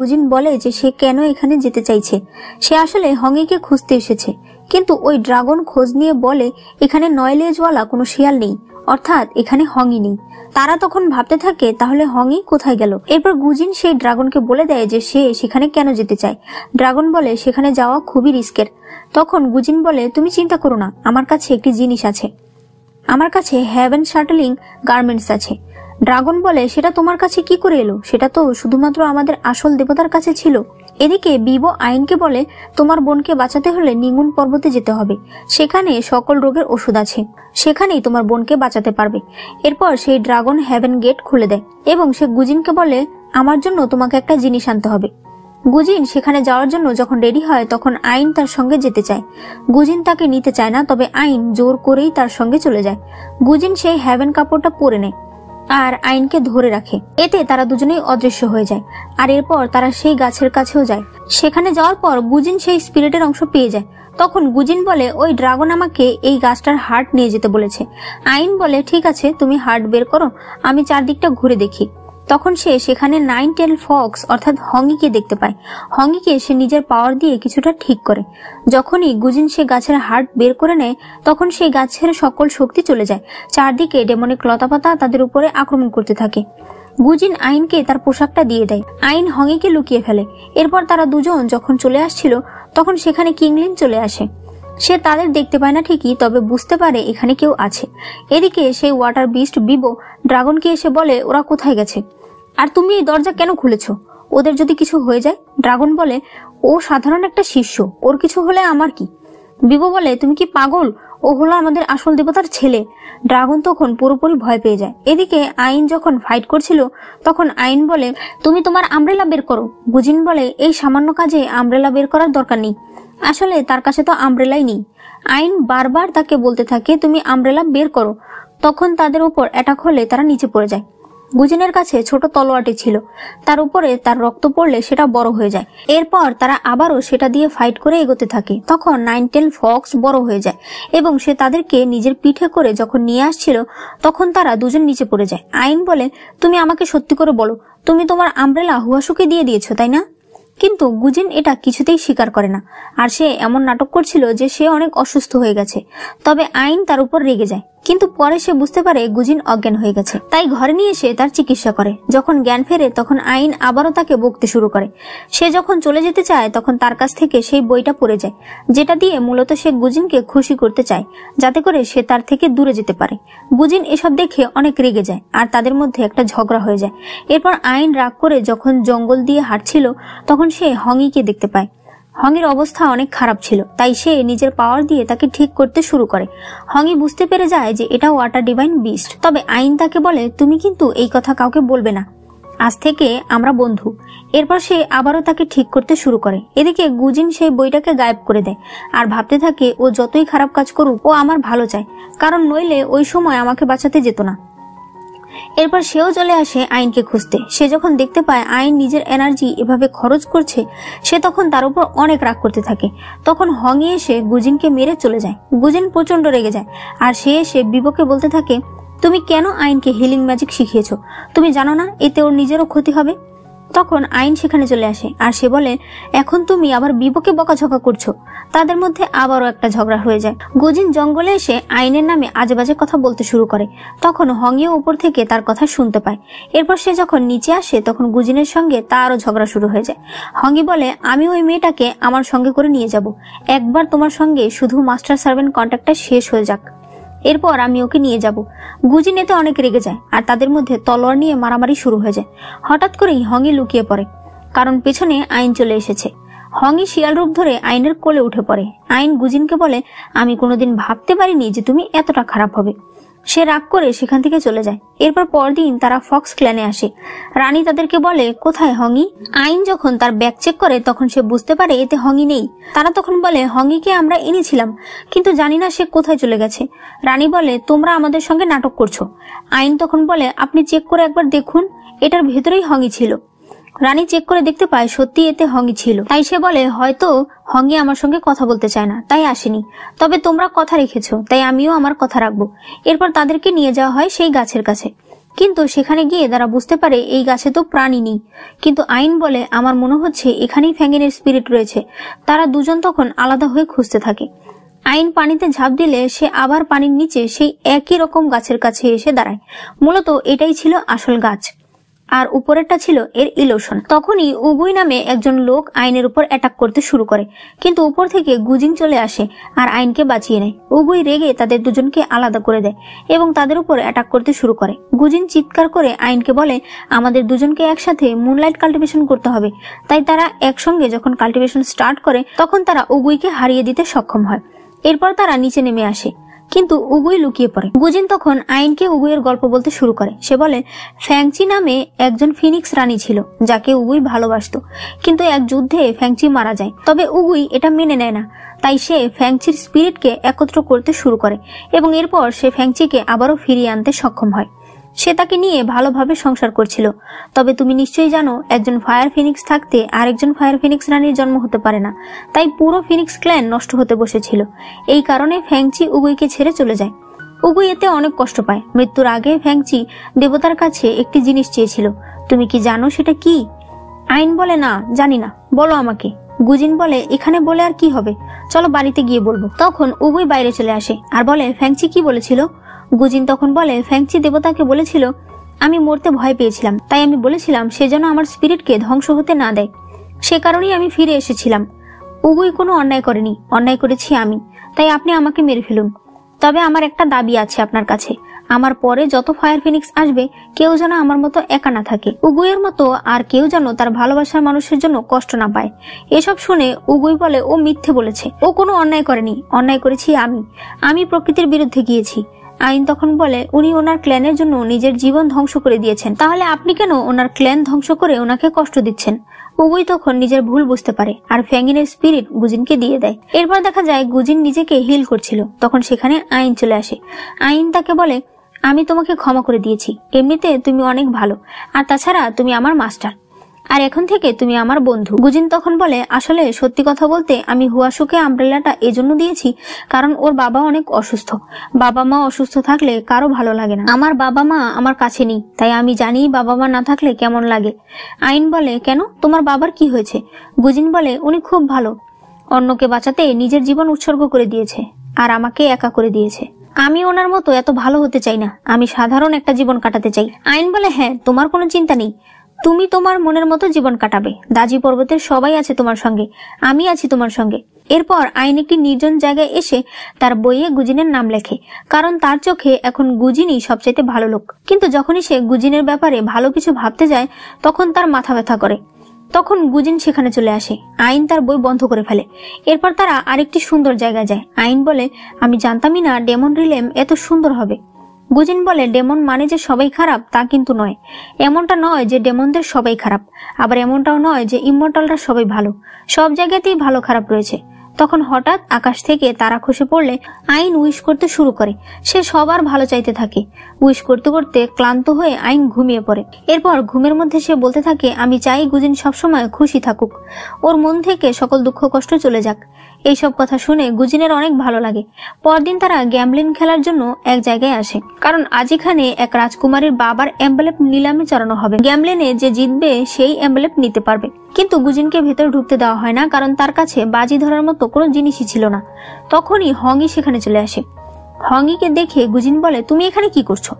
গুজিন বলে যে সে কেন এখানে যেতে চাইছে? সে আসলে হংইকে খুঁজতে এসেছে। কিন্তু ওই ড্রাগন খোঁজ নিয়ে বলে, এখানে নয় লেজওয়ালা কোনো শিয়াল নেই। অর্থাৎ এখানে হংই নেই। তারা তখন ভাবতে থাকে, তাহলে হংই কোথায় গেল? এরপর গুজিন সেই ড্রাগনকে বলে দেয় যে সে সেখানে কেন যেতে চায়। ড্রাগন বলে, সেখানে যাওয়া খুবই রিস্কের। তখন গুজিন বলে, তুমি চিন্তা করো না, আমার কাছে একটি জিনিস আছে। আমার কাছে হ্যাভেন শাটলিং গার্মেন্টস আছে। ড্রাগন বলে, সেটা তোমার কাছে কি করে এলো? সেটা তো শুধুমাত্র আমাদের আসল দেবতার কাছে ছিল। এদিকে বিবো আইনকে বলে, তোমার বোনকে বাঁচাতে হলে নিঙ্গুন পর্বতে যেতে হবে। সেখানে সকল রোগের ওষুধ আছে। সেখানেই তোমার বোনকে বাঁচাতে পারবে। এরপর সেই ড্রাগন হ্যাভেন গেট খুলে দেয় এবং সে গুজিনকে বলে, আমার জন্য তোমাকে একটা জিনিস আনতে হবে। গুজিন সেখানে যাওয়ার জন্য যখন রেডি হয়, তখন আইন তার সঙ্গে যেতে চায়। গুজিন তাকে নিতে চায় না, তবে আইন জোর করেই তার সঙ্গে চলে যায়। গুজিন সেই হ্যাভেন কাপড়টা পরে নেয়। আর আইনকে ধরে রাখে। এতে তারা দুজনেই অদৃশ্য হয়ে যায়, আর এরপর তারা সেই গাছের কাছেও যায়। সেখানে যাওয়ার পর গুজিন সেই স্পিরিটের অংশ পেয়ে যায়। তখন গুজিন বলে, ওই ড্রাগন আমাকে এই গাছটার হার্ট নিয়ে যেতে বলেছে। আইন বলে, ঠিক আছে, তুমি হার্ট বের করো, আমি চারদিকটা ঘুরে দেখি। তখন সে সেখানে নাইন টেল ফক্স, অর্থাৎ হঙ্গিকে দেখতে পায়। হঙ্গিকে সে নিজের পাওয়ার দিয়ে কিছুটা ঠিক করে। যখনই গুজিন সে গাছের হার্ট বের করে নেয়, তখন সেই গাছের সকল শক্তি চলে যায়। চারদিকে ডেমনিক লতাপাতা তাদের উপরে আক্রমণ করতে থাকে। গুজিন আইনকে তার পোশাকটা দিয়ে দেয়। আইন হঙ্গিকে লুকিয়ে ফেলে। এরপর তারা দুজন যখন চলে আসছিল, তখন সেখানে কিংলিন চলে আসে। সে তাদের দেখতে পায় না ঠিকই, তবে বুঝতে পারে এখানে কেউ আছে। এদিকে সেই ওয়াটার বিস্ট বিবো ড্রাগনকে এসে বলে, ওরা কোথায় গেছে? আর তুমি এই দরজা কেন খুলেছ? ওদের যদি কিছু হয়ে যায়? ড্রাগন বলে, ও সাধারণ একটা শিষ্য। ওর কিছু হলে আমার কি? বিবো বলে, তুমি কি পাগল? ও হলো আমাদের আসল দেবতার ছেলে। ড্রাগন তখন পুরোপুরি ভয় পেয়ে যায়। এদিকে আইন যখন ফাইট করছিল, তখন আইন বলে, তুমি তোমার আমব্রেলা বের করো। গুজিন বলে, এই সামান্য কাজে আমব্রেলা বের করার দরকার নেই। আসলে তার কাছে তো আমব্রেলাই নেই। আইন বারবার তাকে বলতে থাকে, তুমি আমব্রেলা বের করো। তখন তাদের উপর অ্যাটাক হলে তারা নিচে পড়ে যায়। গুজিনের কাছে ছোট তলোয়ারটি ছিল। তার উপরে তার রক্ত পড়লে সেটা বড় হয়ে যায়। এরপর তারা আবারও সেটা দিয়ে ফাইট করে এগোতে থাকে। তখন নাইনটেল ফক্স বড় হয়ে যায় এবং সে তাদেরকে নিজের পিঠে করে যখন নিয়ে আসছিল, তখন তারা দুজন নিচে পড়ে যায়। আইন বলে, তুমি আমাকে সত্যি করে বলো, তুমি তোমার আমব্রেলা হুয়াশুকে দিয়ে দিয়েছ, তাই না? কিন্তু গুজিন এটা কিছুতেই স্বীকার করে না। আর সে এমন নাটক করছিল যে সে অনেক অসুস্থ হয়ে গেছে। তবে আইন তার উপর রেগে যায়। কিন্তু পরে সে বুঝতে পারে গুজিন অজ্ঞান হয়ে গেছে। তাই ঘরে নিয়ে এসে তার চিকিৎসা করে। যখন জ্ঞান ফেরে তখন আইন আবারও তাকে বকতে শুরু করে। সে যখন চলে যেতে চায় তখন তার কাছ থেকে সেই বইটা পড়ে যায়, যেটা দিয়ে মূলত সে গুজিনকে খুশি করতে চায়, যাতে করে সে তার থেকে দূরে যেতে পারে। গুজিন এসব দেখে অনেক রেগে যায় আর তাদের মধ্যে একটা ঝগড়া হয়ে যায়। এরপর আইন রাগ করে যখন জঙ্গল দিয়ে হাঁটছিল তখন সে হংইকে দেখতে পায়। হংয়ের অবস্থা অনেক খারাপ ছিল, তাই সে নিজের পাওয়ার দিয়ে তাকে ঠিক করতে শুরু করে। হংই বুঝতে পেরে যায় যে এটা ওয়াটার ডিভাইন বিস্ট তবে আইন তাকে বলে, তুমি কিন্তু এই কথা কাউকে বলবে না। আজ থেকে আমরা বন্ধু। এরপর সে আবারও তাকে ঠিক করতে শুরু করে। এদিকে গুজিন সেই বইটাকে গায়েব করে দেয়, আর ভাবতে থাকে, ও যতই খারাপ কাজ করুক, ও আমার ভালো চায়। কারণ নইলে ওই সময় আমাকে বাঁচাতে যেত না। এরপর সেও চলে আসে আইনকে খুঁজতে। সে যখন দেখতে পায় আইন নিজের এনার্জি এভাবে খরচ করছে, সে তখন তার উপর অনেক রাগ করতে থাকে। তখন হংয়ে এসে গুজিনকে মেরে চলে যায়। গুজিন প্রচণ্ড রেগে যায়। আর সে এসে বিবকে বলতে থাকে, তুমি কেন আইনকে হিলিং ম্যাজিক শিখিয়েছ? তুমি জানো না, এতে ওর নিজেরও ক্ষতি হবে? তখন আইন সেখানে চলে আসে, আর সে বলে, এখন তুমি আবার বিবকে বকাঝকা করছ। তাদের মধ্যে আবারও একটা ঝগড়া হয়ে যায়। গুজিন জঙ্গলে এসে আইনের নামে আজেবাজে কথা বলতে শুরু করে। তখন হংইও উপর থেকে তার কথা শুনতে পায়। এরপর সে যখন নিচে আসে, তখন গুজিনের সঙ্গে তারও ঝগড়া শুরু হয়ে যায়। হংই বলে, আমি ওই মেয়েটাকে আমার সঙ্গে করে নিয়ে যাব। একবার তোমার সঙ্গে শুধু মাস্টার সার্ভেন্ট কন্ট্যাক্টটা শেষ হয়ে যাক। এরপর আমি ওকে নিয়ে যাব। গুজি নেতে অনেক রেগে যায়, আর তাদের মধ্যে তলোয়ার নিয়ে মারামারি শুরু হয়ে যায়। হঠাৎ করেই হংই লুকিয়ে পড়ে, কারণ পেছনে আইন চলে এসেছে। হংই শিয়াল রূপ ধরে আইনের কোলে উঠে পড়ে। আইন গুজিনকে বলে, আমি কোনোদিন ভাবতে পারিনি যে তুমি এতটা খারাপ হবে। সে রাগ করে সেখান থেকে চলে যায়। এরপর পরদিন তারা ফক্স ক্ল্যানে আসে। রানী তাদেরকে বলে, কোথায় হংই? আইন যখন তার ব্যাগ চেক করে, তখন সে বুঝতে পারে এতে হংই নেই। তারা তখন বলে, হংইকে আমরা এনেছিলাম, কিন্তু জানি না সে কোথায় চলে গেছে। রানী বলে, তোমরা আমাদের সঙ্গে নাটক করছ। আইন তখন বলে, আপনি চেক করে একবার দেখুন, এটার ভেতরেই হংই ছিল। রানী চেক করে দেখতে পায় সত্যি এতে হংই ছিল। তাই সে বলে, হয়তো হংই আমার সঙ্গে কথা বলতে চায় না। তাই আসেনি। তবে তোমরা কথা রেখেছো, তাই আমিও আমার কথা রাখব। এরপর তাদেরকে নিয়ে যাওয়া হয় সেই গাছের কাছে। কিন্তু সেখানে গিয়ে তারা বুঝতে পারে, এই গাছে তো প্রাণী নেই। কিন্তু আইন বলে, আমার মনে হচ্ছে এখানেই ফ্যাঙ্গিনের স্পিরিট রয়েছে। তারা দুজন তখন আলাদা হয়ে খুঁজতে থাকে। আইন পানিতে ঝাঁপ দিলে সে আবার পানির নিচে সেই একই রকম গাছের কাছে এসে দাঁড়ায়। মূলত এটাই ছিল আসল গাছ। আর উপরেরটা ছিল এর ইলোশন। তখনই উগুই নামে একজন লোক আইনের উপর অ্যাটাক করতে শুরু করে। কিন্তু উপর থেকে গুজিং চলে আসে আর আইনকে বাঁচিয়ে নেয়। উগুই রেগে তাদের দুজনকে আলাদা করে দেয় এবং তাদের উপর অ্যাটাক করতে শুরু করে। গুজিন চিৎকার করে আইনকে বলে, আমাদের দুজনকে একসাথে মুনলাইট কাল্টিভেশন করতে হবে। তাই তারা একসঙ্গে যখন কাল্টিভেশন স্টার্ট করে, তখন তারা উগুইকে হারিয়ে দিতে সক্ষম হয়। এরপর তারা নিচে নেমে আসে। কিন্তু উগুই লুকিয়ে পড়ে। গুজিন তখন আইনকে উগুইয়ের গল্প বলতে শুরু করে। সে বলে, ফ্যাংচি নামে একজন ফিনিক্স রানী ছিল, যাকে উগুই ভালোবাসত। কিন্তু এক যুদ্ধে ফ্যাংচি মারা যায়। তবে উগুই এটা মেনে নেয় না। তাই সে ফ্যাংচির স্পিরিটকে একত্র করতে শুরু করে এবং এরপর সে ফ্যাংচিকে আবারও ফিরিয়ে আনতে সক্ষম হয়। সে তাকে নিয়ে ভালোভাবে সংসার করছিল। তবে তুমি নিশ্চয়ই জানো, একজন ফায়ার ফিনিক্স থাকতে আরেকজন ফায়ার ফিনিক্স রানীর জন্ম হতে পারে না। তাই পুরো ফিনিক্স ক্ল্যান নষ্ট হতে বসেছিল। এই কারণে ফ্যাংচি উগুইকে ছেড়ে চলে যায়। উগুই এতে অনেক কষ্ট পায়। মৃত্যুর আগে ফ্যাংচি দেবতার কাছে একটি জিনিস চেয়েছিল। তুমি কি জানো সেটা কি? আইন বলে না, জানি না। বলো আমাকে। গুজিন বলে, এখানে বলে আর কি হবে? চলো বাড়িতে গিয়ে বলব। তখন উগুই বাইরে চলে আসে আর বলে, ফ্যাংচি কি বলেছিল? গুজিন তখন বলে, ফ্যাংচি দেবতাকে বলেছিল, আমি মরতে ভয় পেয়েছিলাম। তাই আমি বলেছিলাম, সে যেন আমার স্পিরিটকে ধ্বংস হতে না দেয়। সে কারণেই আমি ফিরে এসেছিলাম। উগুই কোনো অন্যায় করেনি, অন্যায় করেছি আমি। তাই আপনি আমাকে মেরে ফেলুন। তবে আমার একটা দাবি আছে আপনার কাছে। আমার পরে যত ফায়ার ফিনিক্স আসবে, কেউ যেন আমার মতো একা না থাকে। উগুইয়ের মতো আর কেউ যেন তার ভালোবাসার মানুষের জন্য কষ্ট না পায়। এসব শুনে উগুই বলে, ও মিথ্যে বলেছে। ও কোনো অন্যায় করেনি। অন্যায় করেছি আমি। আমি প্রকৃতির বিরুদ্ধে গিয়েছি। আইন তখন বলে, উনি ওনার ক্ল্যানের জন্য নিজের জীবন ধ্বংস করে দিয়েছেন। তাহলে আপনি কেন ওনার ক্ল্যান ধ্বংস করে ওনাকে কষ্ট দিচ্ছেন? উগুই তখন নিজের ভুল বুঝতে পারে আর ফ্যাঙ্গিনের স্পিরিট গুজিনকে দিয়ে দেয়। এরপর দেখা যায় গুজিন নিজেকে হিল করছিল। তখন সেখানে আইন চলে আসে। আইন তাকে বলে, আমি তোমাকে ক্ষমা করে দিয়েছি। এমনিতে তুমি অনেক ভালো। আর তাছাড়া তুমি আমার মাস্টার। আর এখন থেকে তুমি আমার বন্ধু। গুজিন তখন বলে, আসলে সত্যি কথা বলতে আমি হুয়াশুকে আমব্রেলাটা এজন্য দিয়েছি কারণ ওর বাবা অনেক অসুস্থ। বাবা মা অসুস্থ থাকলে কারও ভালো লাগে না। আমার বাবা মা আমার কাছে নেই, তাই আমি জানি বাবা মা না থাকলে কেমন লাগে। আইন বলে, কেন? তোমার বাবার কি হয়েছে? গুজিন বলে, উনি খুব ভালো। অন্যকে বাঁচাতে নিজের জীবন উৎসর্গ করে দিয়েছে আর আমাকে একা করে দিয়েছে। আমি ওনার মতো এত ভালো হতে চাই না। আমি সাধারণ একটা জীবন কাটাতে চাই। আইন বলে হ্যাঁ তোমার কোনো চিন্তা নেই। তুমি তোমার মনের মতো জীবন কাটাবে। দাজি পর্বতের সবাই আছে তোমার সঙ্গে। আমি আছি তোমার সঙ্গে। এরপর আইন একটি নির্জন জায়গায় এসে তার বইয়ে গুজিনের নাম লেখে, কারণ তার চোখে এখন গুজিনই সবচাইতে ভালো লোক। কিন্তু যখনই সে গুজিনের ব্যাপারে ভালো কিছু ভাবতে যায়, তখন তার মাথা ব্যথা করে। তখন গুজিন সেখানে চলে আসে। আইন তার বই বন্ধ করে ফেলে। এরপর তারা আরেকটি সুন্দর জায়গায় যায়। আইন বলে, আমি জানতামই না ডেমন রিলেম এত সুন্দর হবে। গুজিন বলে, ডেমন মানে যে সবাই খারাপ, তা কিন্তু নয়। এমনটা নয় যে ডেমনদের সবাই খারাপ, আবার এমনটাও নয় যে ইমর্টালরা সবাই ভালো। সব জায়গাতেই ভালো খারাপ রয়েছে। তখন হঠাৎ আকাশ থেকে তারা খসে পড়লে আইন উইশ করতে শুরু করে। সে সবার ভালো চাইতে থাকে। উইশ করতে করতে ক্লান্ত হয়ে আইন ঘুমিয়ে পড়ে। এরপর ঘুমের মধ্যে সে বলতে থাকে, আমি চাই গুজিন সবসময় খুশি থাকুক। ওর মন থেকে সকল দুঃখ কষ্ট চলে যাক। এইসব কথা শুনে গুজিনের অনেক ভালো লাগে। পরদিন তারা গ্যামলিন খেলার জন্য এক জায়গায় আসে। কারণ আজ এখানে এক রাজকুমারীর বাবার অ্যাম্বলেপ নিলামে চড়ানো হবে। গ্যামলিনে যে জিতবে সেই অ্যাম্বলেপ নিতে পারবে। কিন্তু গুজিনকে ভেতরে ঢুকতে দেওয়া হয় না, কারণ তার কাছে বাজি ধরার মতো কোনো জিনিসই ছিল না। তখনই হংই সেখানে চলে আসে। হংইকে দেখে গুজিন বলে, তুমি এখানে কি করছ?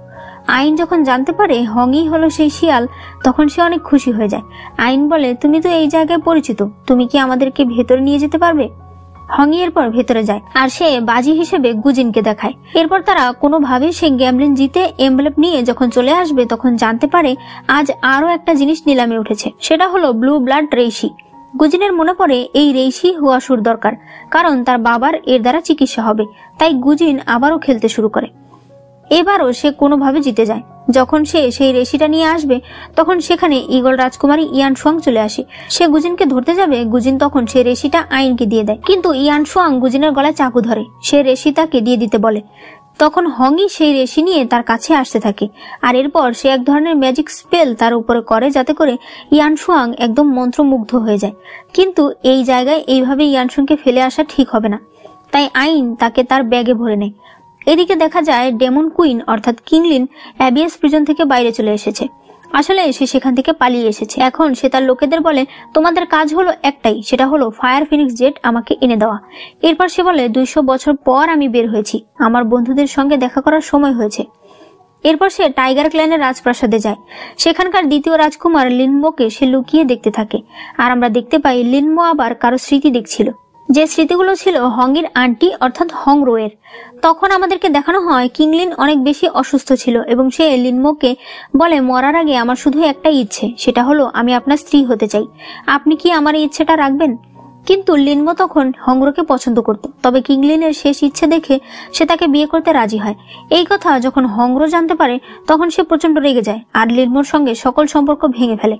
আইন যখন জানতে পারে হংই হলো সেই শিয়াল, তখন সে অনেক খুশি হয়ে যায়। আইন বলে, তুমি তো এই জায়গায় পরিচিত। তুমি কি আমাদেরকে ভেতরে নিয়ে যেতে পারবে? হংই এরপর ভেতরে যায়, আর সে বাজি হিসেবে গুজিনকে দেখায়। এরপর তারা কোনোভাবে সে গ্যামলিন জিতে এমব্লেপ নিয়ে যখন চলে আসবে, তখন জানতে পারে আজ আরও একটা জিনিস নিলামে উঠেছে, সেটা হলো ব্লু ব্লাড রেশি গুজিনের মনে পড়ে এই রেশি হুয়াশুর দরকার, কারণ তার বাবার এর দ্বারা চিকিৎসা হবে, তাই গুজিন আবারও খেলতে শুরু করে। এবারও সে কোনোভাবে জিতে যায়। যখন সে সেই রেশিটা নিয়ে আসবে, তখন সেখানে ইগল রাজকুমারী ইয়ান সোয়াং চলে আসে। সে গুজিনকে ধরতে যাবে, গুজিন তখন সে রেশিটা আইনকে দিয়ে দেয়। কিন্তু ইয়ান সোয়াং গুজিনের গলায় চাকু ধরে। সে রেশি তাকে দিয়ে দিতে বলে। তখন হংই সেই রেশি নিয়ে তার কাছে আসতে থাকে। আর এরপর সে এক ধরনের ম্যাজিক স্পেল তার উপরে করে, যাতে করে ইয়ান ইয়ানসুয়াং একদম মন্ত্রমুগ্ধ হয়ে যায়। কিন্তু এই জায়গায় এইভাবে ইয়ানসুংকে ফেলে আসা ঠিক হবে না। তাই আইন তাকে তার ব্যাগে ভরে নেয়। এদিকে দেখা যায় ডেমন কুইন, অর্থাৎ কিংলিন, অ্যাবিয়াস প্রিজন থেকে বাইরে চলে এসেছে। আসলে সে সেখান থেকে পালিয়ে এসেছে। এখন সে তার লোকেদের বলে, তোমাদের কাজ হলো একটাই, সেটা হলো ফায়ার ফিনিক্স জেট আমাকে এনে দেওয়া। এরপর সে বলে, দুইশো বছর পর আমি বের হয়েছি। আমার বন্ধুদের সঙ্গে দেখা করার সময় হয়েছে। এরপর সে টাইগার ক্ল্যানের রাজপ্রাসাদে যায়। সেখানকার দ্বিতীয় রাজকুমার লিনমোকে সে লুকিয়ে দেখতে থাকে। আর আমরা দেখতে পাই লিনমো আবার কারও স্মৃতি দেখছিল। যে স্মৃতিগুলো ছিল হংয়ের আন্টি, অর্থাৎ হংরোয়ের তখন আমাদেরকে দেখানো হয়, কিংলিন অনেক বেশি অসুস্থ ছিল এবং সে লিনমোকে বলে, মরার আগে আমার শুধু একটাই ইচ্ছে, সেটা হলো আমি আপনার স্ত্রী হতে চাই। আপনি কি আমার এই ইচ্ছেটা রাখবেন? কিন্তু লিনমো তখন হংরোকে পছন্দ করত, তবে কিংলিনের শেষ ইচ্ছে দেখে সে তাকে বিয়ে করতে রাজি হয়। এই কথা যখন হংরো জানতে পারে, তখন সে প্রচণ্ড রেগে যায়, আর লিনমোর সঙ্গে সকল সম্পর্ক ভেঙে ফেলে।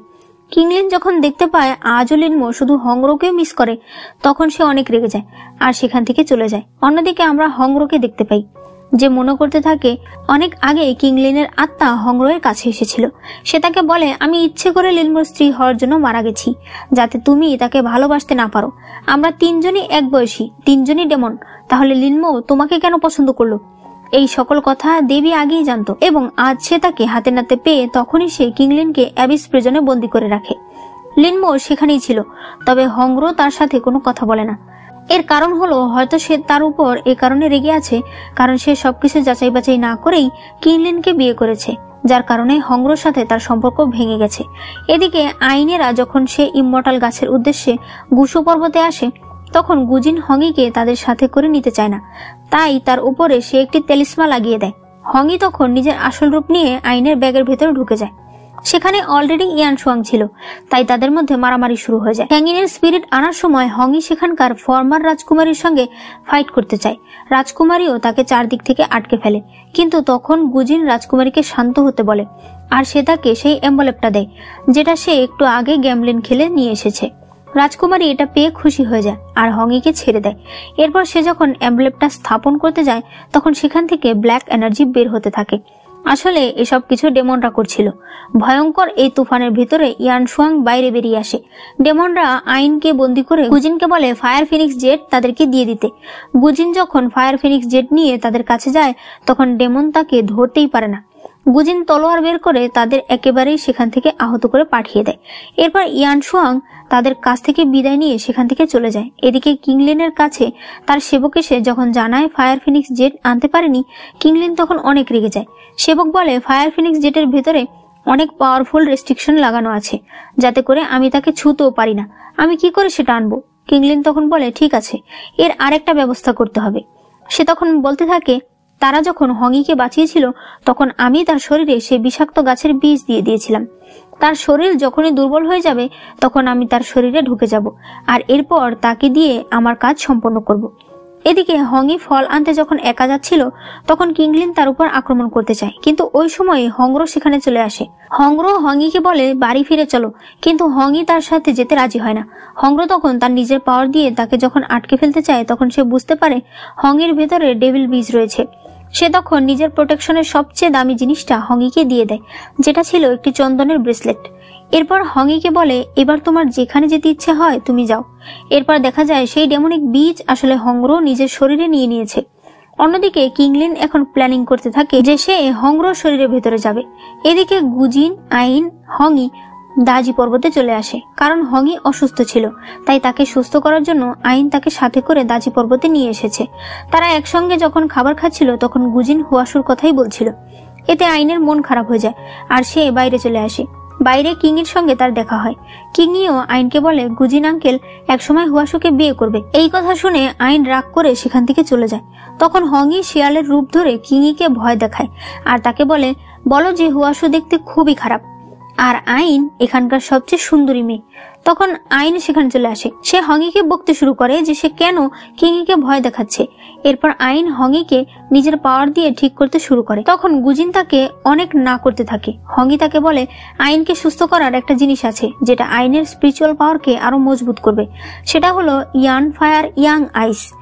কিংলিন যখন দেখতে পায় আজও লিনমো শুধু হংরোকে মিস করে, তখন সে অনেক রেগে যায় আর সেখান থেকে চলে যায়। অন্যদিকে আমরা হংরোকে দেখতে পাই, যে মনে করতে থাকে, অনেক আগে কিংলিনের আত্মা হংরোয়ের কাছে এসেছিল। সে তাকে বলে, আমি ইচ্ছে করে লিনমোর স্ত্রী হওয়ার জন্য মারা গেছি, যাতে তুমি তাকে ভালোবাসতে না পারো। আমরা তিনজনই এক বয়সী, তিনজনই ডেমন। তাহলে লিনমো তোমাকে কেন পছন্দ করল? এই সকল কথা দেবী আগেই জানতো এবং আজ সে তাকে হাতে নাতে পেয়ে তখনই সে কিংলিনকে অ্যাবিস প্রিজনে বন্দি করে রাখে। লিনমো সেখানেই ছিল, তবে হংরো তার সাথে কোনো কথা বলে না। এর কারণ হলো, হয়তো সে তার উপর এ কারণে রেগে আছে, কারণ সে সবকিছু যাচাই বাছাই না করেই কিংলিনকে বিয়ে করেছে, যার কারণে হংরোর সাথে তার সম্পর্ক ভেঙে গেছে। এদিকে আইনেরা যখন সে ইম্মর্টাল গাছের উদ্দেশ্যে গুসু পর্বতে আসে তখন গুজিন হংইকে তাদের সাথে করে নিতে চায় না। তাই তার উপরে সে একটি তেলিসমা লাগিয়ে দেয়। হংই তখন নিজের আসল রূপ নিয়ে আইনের ব্যাগের ভেতরে ঢুকে যায়। সেখানে অলরেডি ইয়ান সোয়াং ছিল, তাই তাদের মধ্যে মারামারি শুরু হয়ে যায়। হ্যাঙ্গিনের স্পিরিট আনার সময় হংই সেখানকার ফর্মার রাজকুমারীর সঙ্গে ফাইট করতে চায়। রাজকুমারীও তাকে চারদিক থেকে আটকে ফেলে। কিন্তু তখন গুজিন রাজকুমারীকে শান্ত হতে বলে, আর সে তাকে সেই এম্বলেপটা দেয়, যেটা সে একটু আগে গ্যামলিন খেলে নিয়ে এসেছে। রাজকুমারী এটা পেয়ে খুশি হয়ে যায় আর হংইকে ছেড়ে দেয়। এরপর সে যখন অ্যাম্বলেপটা স্থাপন করতে যায়, তখন সেখান থেকে ব্ল্যাক এনার্জি বের হতে থাকে। আসলে এসব কিছু ডেমনরা করছিল। ভয়ঙ্কর এই তুফানের ভিতরে ইয়ান সুয়াং বাইরে বেরিয়ে আসে। ডেমনরা আইনকে বন্দি করে গুজিনকে বলে, ফায়ার ফিনিক্স জেট তাদেরকে দিয়ে দিতে। গুজিন যখন ফায়ার ফিনিক্স জেট নিয়ে তাদের কাছে যায়, তখন ডেমন তাকে ধরতেই পারে না। গুজিন তলোয়ার বের করে তাদের একেবারেই সেখান থেকে আহত করে পাঠিয়ে দেয়। এরপর ইয়ান সুয়াং তাদের কাছ থেকে বিদায় নিয়ে সেখান থেকে চলে যায়। এদিকে কিংলিনের কাছে তার সেবক এসে যখন জানায় ফায়ার ফিনিক্স জেট আনতে পারেনি, কিংলিন তখন অনেক রেগে যায়। সেবক বলে, ফায়ার ফিনিক্স জেটের ভেতরে অনেক পাওয়ারফুল রেস্ট্রিকশন লাগানো আছে, যাতে করে আমি তাকে ছুতেও পারি না। আমি কি করে সেটা আনব? কিংলিন তখন বলে, ঠিক আছে, এর আরেকটা ব্যবস্থা করতে হবে। সে তখন বলতে থাকে তারা যখন হংইকে বাঁচিয়েছিল, তখন আমি তার শরীরে সে বিষাক্ত গাছের বীজ দিয়ে দিয়েছিলাম। তার শরীর যখনই দুর্বল হয়ে যাবে, তখন আমি তার শরীরে ঢুকে যাব আর এরপর তাকে দিয়ে আমার কাজ সম্পন্ন করব। এদিকে হংই ফল আনতে যখন একা যাচ্ছিল, তখন কিংলিন তার উপর আক্রমণ করতে চায়, কিন্তু ওই সময় হংরো সেখানে চলে আসে। হংরো হংইকে বলে, বাড়ি ফিরে চলো। কিন্তু হংই তার সাথে যেতে রাজি হয় না। হংরো তখন তার নিজের পাওয়ার দিয়ে তাকে যখন আটকে ফেলতে চায়, তখন সে বুঝতে পারে হংয়ের ভেতরে ডেভিল বীজ রয়েছে। সে তখন নিজের প্রোটেকশনের সবচেয়ে দামি জিনিসটা হংইকে দিয়ে দেয়, যেটা ছিল একটি চন্দনের ব্রেসলেট। এরপর হংইকে বলে, এবার তোমার যেখানে যেতে ইচ্ছে হয়, তুমি যাও। এরপর দেখা যায় সেই ডেমনিক বীজ আসলে হংরো নিজের শরীরে নিয়ে নিয়েছে। অন্যদিকে কিংলিন এখন প্ল্যানিং করতে থাকে যে সে হংরোর শরীরের ভেতরে যাবে। এদিকে গুজিন, আইন, হংই দাজি পর্বতে চলে আসে। কারণ হংই অসুস্থ ছিল, তাই তাকে সুস্থ করার জন্য আইন তাকে সাথে করে দাজি পর্বতে নিয়ে এসেছে। তারা একসঙ্গে যখন খাবার খাচ্ছিল, তখন গুজিন হুয়াশুর কথাই বলছিল। এতে আইনের মন খারাপ হয়ে যায়, আর সে বাইরে চলে আসে। বাইরে কিংয়ের সঙ্গে তার দেখা হয়। কিংইও আইনকে বলে, গুজিন আঙ্কেল, একসময় হুয়াশুকে বিয়ে করবে। এই কথা শুনে আইন রাগ করে সেখান থেকে চলে যায়। তখন হংই শিয়ালের রূপ ধরে কিংইকে ভয় দেখায়, আর তাকে বলে, বলো যে হুয়াশু দেখতে খুবই খারাপ। আর আইন এখানকার সবচেয়ে সুন্দরী মেয়ে। তখন আইন সেখানে চলে আসে। সে হংইকে বকতে শুরু করে যে সে কেন কিংইকে ভয় দেখাচ্ছে। এরপর আইন হংইকে নিজের পাওয়ার দিয়ে ঠিক করতে শুরু করে। তখন গুজিন তাকে অনেক না করতে থাকে। হংই তাকে বলে, আইনকে সুস্থ করার একটা জিনিস আছে, যেটা আইনের স্পিরিচুয়াল পাওয়ারকে আরও মজবুত করবে। সেটা হলো ইয়ান ফায়ার ইয়াং আইস।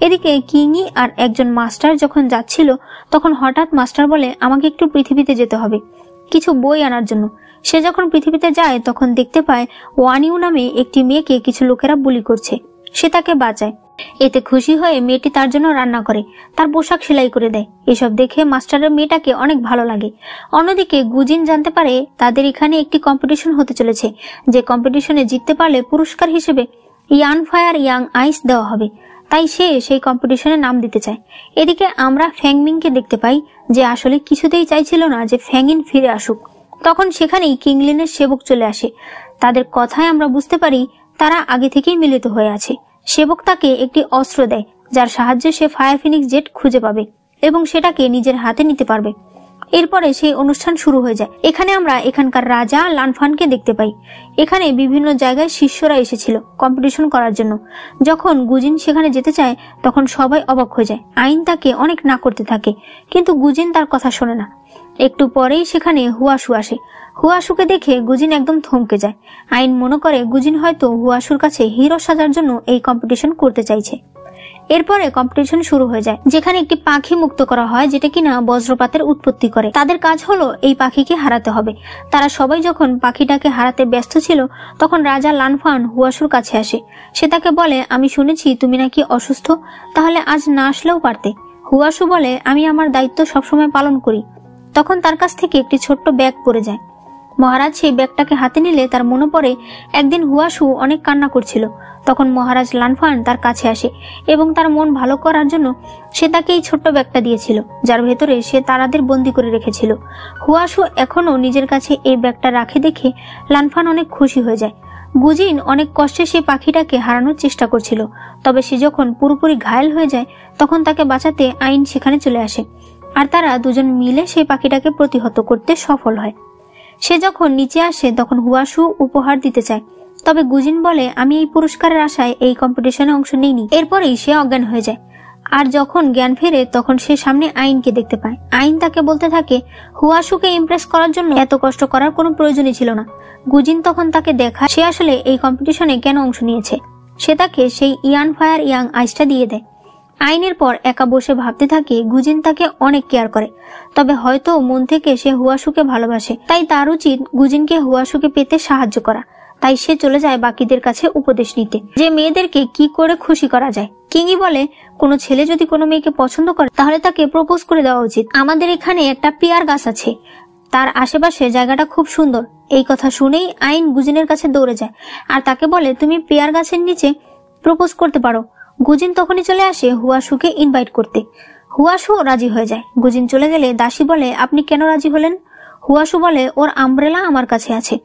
এদিকে কিংই আর একজন মাস্টার যখন যাচ্ছিল, তখন হঠাৎ মাস্টার বলে, আমাকে একটু পৃথিবীতে যেতে হবে। কিছু বই আনার জন্য। সে যখন পৃথিবীতে যায়, তখন দেখতে পায় ওয়ানিউ নামে একটি মেয়েকে কিছু লোকেরা বুলি করছে। সে তাকে বাঁচায়। এতে খুশি হয়ে মেয়েটি তার জন্য রান্না করে, তার পোশাক সেলাই করে দেয়। এসব দেখে মাস্টারের মেয়েটাকে অনেক ভালো লাগে। অন্যদিকে গুজিন জানতে পারে তাদের এখানে একটি কম্পিটিশন হতে চলেছে, যে কম্পিটিশনে জিততে পারলে পুরস্কার হিসেবে ইয়ান ফায়ার ইয়াং আইস দেওয়া হবে। তাই সে সেই কম্পিটিশনে নাম দিতে চায়। এদিকে আমরা ফ্যাংমিংকে দেখতে পাই, যে আসলে কিছুতেই চাইছিল না যে ফ্যাংইন ফিরে আসুক। তখন সেখানেই কিংলিনের সেবক চলে আসে। তাদের কথায় আমরা বুঝতে পারি, তারা আগে থেকেই মিলিত হয়ে আছে। সেবক তাকে একটি অস্ত্র দেয়, যার সাহায্যে সে ফায়ার ফিনিক্স জেট খুঁজে পাবে এবং সেটাকে নিজের হাতে নিতে পারবে। এরপরে সেই অনুষ্ঠান শুরু হয়ে যায়। এখানে আমরা এখানকার রাজা লানফানকে দেখতে পাই। এখানে বিভিন্ন জায়গায় শিষ্যরা এসেছিল কম্পিটিশন করার জন্য। যখন গুজিন সেখানে যেতে চায়, তখন সবাই অবাক হয়ে যায়। আইন তাকে অনেক না করতে থাকে, কিন্তু গুজিন তার কথা শোনে না। একটু পরেই সেখানে হুয়াশু আসে। হুয়াশুকে দেখে গুজিন একদম থমকে যায়। আইন মনে করে গুজিন হয়তো হুয়াশুর কাছে হিরো সাজার জন্য এই কম্পিটিশন করতে চাইছে। এরপরে কম্পিটিশন শুরু হয়ে যায়, যেখানে একটি পাখি মুক্ত করা হয় যেটা কিনা বজ্রপাতের উৎপত্তি করে। তাদের কাজ হলো এই পাখিকে হারাতে হবে। তারা সবাই যখন পাখিটাকে হারাতে ব্যস্ত ছিল, তখন রাজা লানফান হুয়াশুর কাছে আসে। সে তাকে বলে, আমি শুনেছি তুমি নাকি অসুস্থ, তাহলে আজ না আসলেও পারতে। হুয়াশু বলে, আমি আমার দায়িত্ব সবসময় পালন করি। তখন তার কাছ থেকে একটি ছোট্ট ব্যাগ পড়ে যায়। মহারাজ সেই ব্যাগটাকে হাতে নিলে তার মনে পড়ে, একদিন হুয়াশু অনেক কান্না করছিল। তখন মহারাজ লানফান তার কাছে আসে এবং তার মন ভালো করার জন্য সে তাকে এই ছোট্ট ব্যাগটা দিয়েছিল, যার ভেতরে সে তারাদের বন্দি করে রেখেছিল। হুয়াশু এখনও নিজের কাছে এই ব্যাগটা রাখে দেখে লানফান অনেক খুশি হয়ে যায়। গুজিন অনেক কষ্টে সে পাখিটাকে হারানোর চেষ্টা করছিল, তবে সে যখন পুরোপুরি ঘায়েল হয়ে যায়, তখন তাকে বাঁচাতে আইন সেখানে চলে আসে। আর তারা দুজন মিলে সেই পাখিটাকে প্রতিহত করতে সফল হয়। সে যখন নিচে আসে, তখন হুয়াশু উপহার দিতে চায়। তবে গুজিন বলে, আমি এই পুরস্কারের আশায় এই কম্পিটিশনে অংশ নিইনি। এরপরেই সে অজ্ঞান হয়ে যায়। আর যখন জ্ঞান ফেরে, তখন সে সামনে আইনকে দেখতে পায়। আইন তাকে বলতে থাকে, হুয়াশুকে ইমপ্রেস করার জন্য এত কষ্ট করার কোনো প্রয়োজনই ছিল না। গুজিন তখন তাকে দেখা সে আসলে এই কম্পিটিশনে কেন অংশ নিয়েছে। সে তাকে সেই ইয়ান ফায়ার ইয়াং আইসটা দিয়ে দেয়। আইনের পর একা বসে ভাবতে থাকে গুজিন তাকে অনেক কেয়ার করে। তবে হয়তো মন থেকে সে হুয়াশুকে ভালোবাসে। তাই তার উচিত গুজিনকে হুয়াশুকে পেতে সাহায্য করা। তাই সে চলে যায় বাকিদের কাছে উপদেশ নিতে যে মেয়েদেরকে কি করে খুশি করা যায়। কিংই বলে, কোনো ছেলে যদি কোনো মেয়েকে পছন্দ করে, তাহলে তাকে প্রপোজ করে দেওয়া উচিত। আমাদের এখানে একটা পেয়ার গাছ আছে। তার আশেপাশে জায়গাটা খুব সুন্দর। এই কথা শুনেই আইন গুজিনের কাছে দৌড়ে যায়। আর তাকে বলে, তুমি পেয়ার গাছের নিচে প্রপোজ করতে পারো। গুজিন তখনই চলে আসে হুয়াশুকে ইনভাইট করতে। হুয়াশু রাজি হয়ে যায়। গুজিন চলে গেলে দাসী বলে, আপনি কেন রাজি হলেন? হুয়াশু বলে, ওর আমব্রেলা আমার কাছে আছে।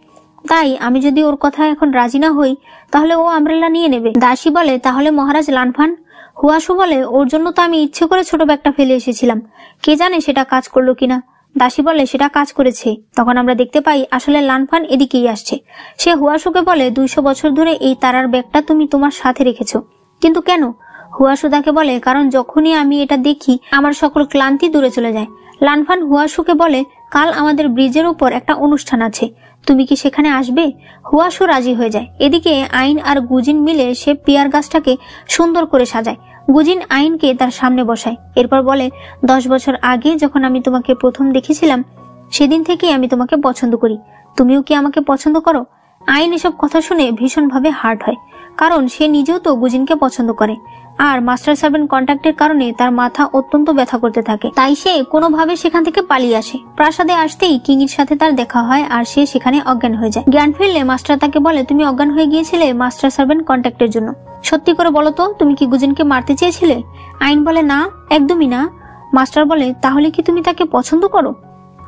তাই আমি যদি ওর কথা এখন রাজি না হই, তাহলে ও আমব্রেলা নিয়ে নেবে। দাসী বলে, তাহলে মহারাজ লানফান। হুয়াশু বলে, ওর জন্য তো আমি ইচ্ছে করে ছোট ব্যাগটা ফেলে এসেছিলাম। কে জানে সেটা কাজ করল কিনা? দাসী বলে, সেটা কাজ করেছে। তখন আমরা দেখতে পাই আসলে লানফান এদিকেই আসছে। সে হুয়াশুকে বলে, দুইশো বছর ধরে এই তারার ব্যাগটা তুমি তোমার সাথে রেখেছো। কিন্তু কেন? হুয়াশু তাকে বলে, কারণ যখনই আমি এটা দেখি, আমার সকল ক্লান্তি দূরে চলে যায়। লানফান হুয়াশুকে বলে, কাল আমাদের ব্রিজের উপর একটা অনুষ্ঠান আছে। তুমি কি সেখানে আসবে? হুয়াশু রাজি হয়ে যায়। এদিকে আইন আর গুজিন মিলে সে পিয়ার গাছটাকে সুন্দর করে সাজায়। গুজিন আইনকে তার সামনে বসায়। এরপর বলে, দশ বছর আগে যখন আমি তোমাকে প্রথম দেখেছিলাম, সেদিন থেকেই আমি তোমাকে পছন্দ করি। তুমিও কি আমাকে পছন্দ করো? আইন এসব কথা শুনে ভীষণভাবে হার্ট হয়। কারণ সে নিজেও তো গুজিনকে পছন্দ করে। আর মাস্টার সার্ভেন্ট কন্ট্যাক্টের কারণে তার মাথা অত্যন্ত ব্যথা করতে থাকে। তাই সে কোনোভাবে সেখান থেকে পালিয়ে আসে। প্রাসাদে আসতেই কিংয়ের সাথে তার দেখা হয় আর সে সেখানে অজ্ঞান হয়ে যায়। জ্ঞান ফিরলে মাস্টার তাকে বলে, তুমি অজ্ঞান হয়ে গিয়েছিলে মাস্টার সার্ভেন্ট কন্ট্যাক্টের জন্য। সত্যি করে বলো তো, তুমি কি গুজিনকে মারতে চেয়েছিলে? আইন বলে, না, একদমই না। মাস্টার বলে, তাহলে কি তুমি তাকে পছন্দ করো?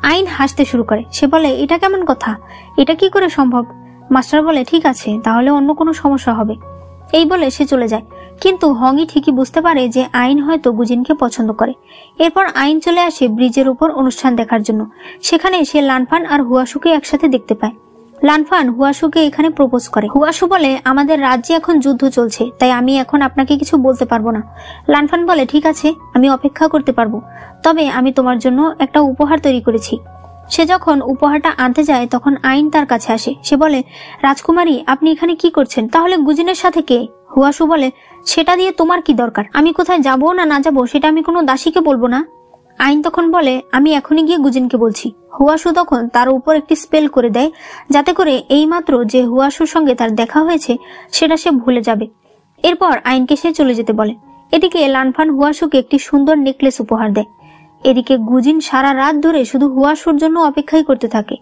আইন হাসতে শুরু করে। সে বলে, এটা কেমন কথা? এটা কি করে সম্ভব? মাস্টার বলে, ঠিক আছে, তাহলে অন্য কোনো সমস্যা হবে। এই বলে সে চলে যায়। কিন্তু হংই ঠিকই বুঝতে পারে যে আইন হয়তো গুজিনকে পছন্দ করে। এরপর আইন চলে আসে ব্রিজের উপর অনুষ্ঠান দেখার জন্য। সেখানে সে লানফান আর হুয়াশুকে একসাথে দেখতে পায়। লানফান হুয়াশুকে এখানে প্রপোজ করে। হুয়াশু বলে, আমাদের রাজ্যে এখন যুদ্ধ চলছে, তাই আমি এখন আপনাকে কিছু বলতে পারব না। লানফান বলে, ঠিক আছে, আমি অপেক্ষা করতে পারব। তবে আমি তোমার জন্য একটা উপহার তৈরি করেছি। সে যখন উপহারটা আনতে যায়, তখন আইন তার কাছে আসে। সে বলে, রাজকুমারী, আপনি এখানে কি করছেন? তাহলে গুজিনের সাথে কে? হুয়াশু বলে, সেটা দিয়ে তোমার কি দরকার? আমি কোথায় যাব না না যাব, সেটা আমি কোনো দাসীকে বলব না? আইন তখন বলে, আমি এখনই গিয়ে গুজিনকে বলছি। হুয়াশু তখন তার উপর একটি স্পেল করে দেয়, যাতে করে এইমাত্র যে হুয়াশুর সঙ্গে তার দেখা হয়েছে, সেটা সে ভুলে যাবে। এরপর আইনকে সে চলে যেতে বলে। এদিকে লানফান হুয়াশুকে একটি সুন্দর নেকলেস উপহার দেয়। এদিকে গুজিন সারা রাত ধরে শুধু হুয়াশুর জন্য অপেক্ষাই করতে থাকে।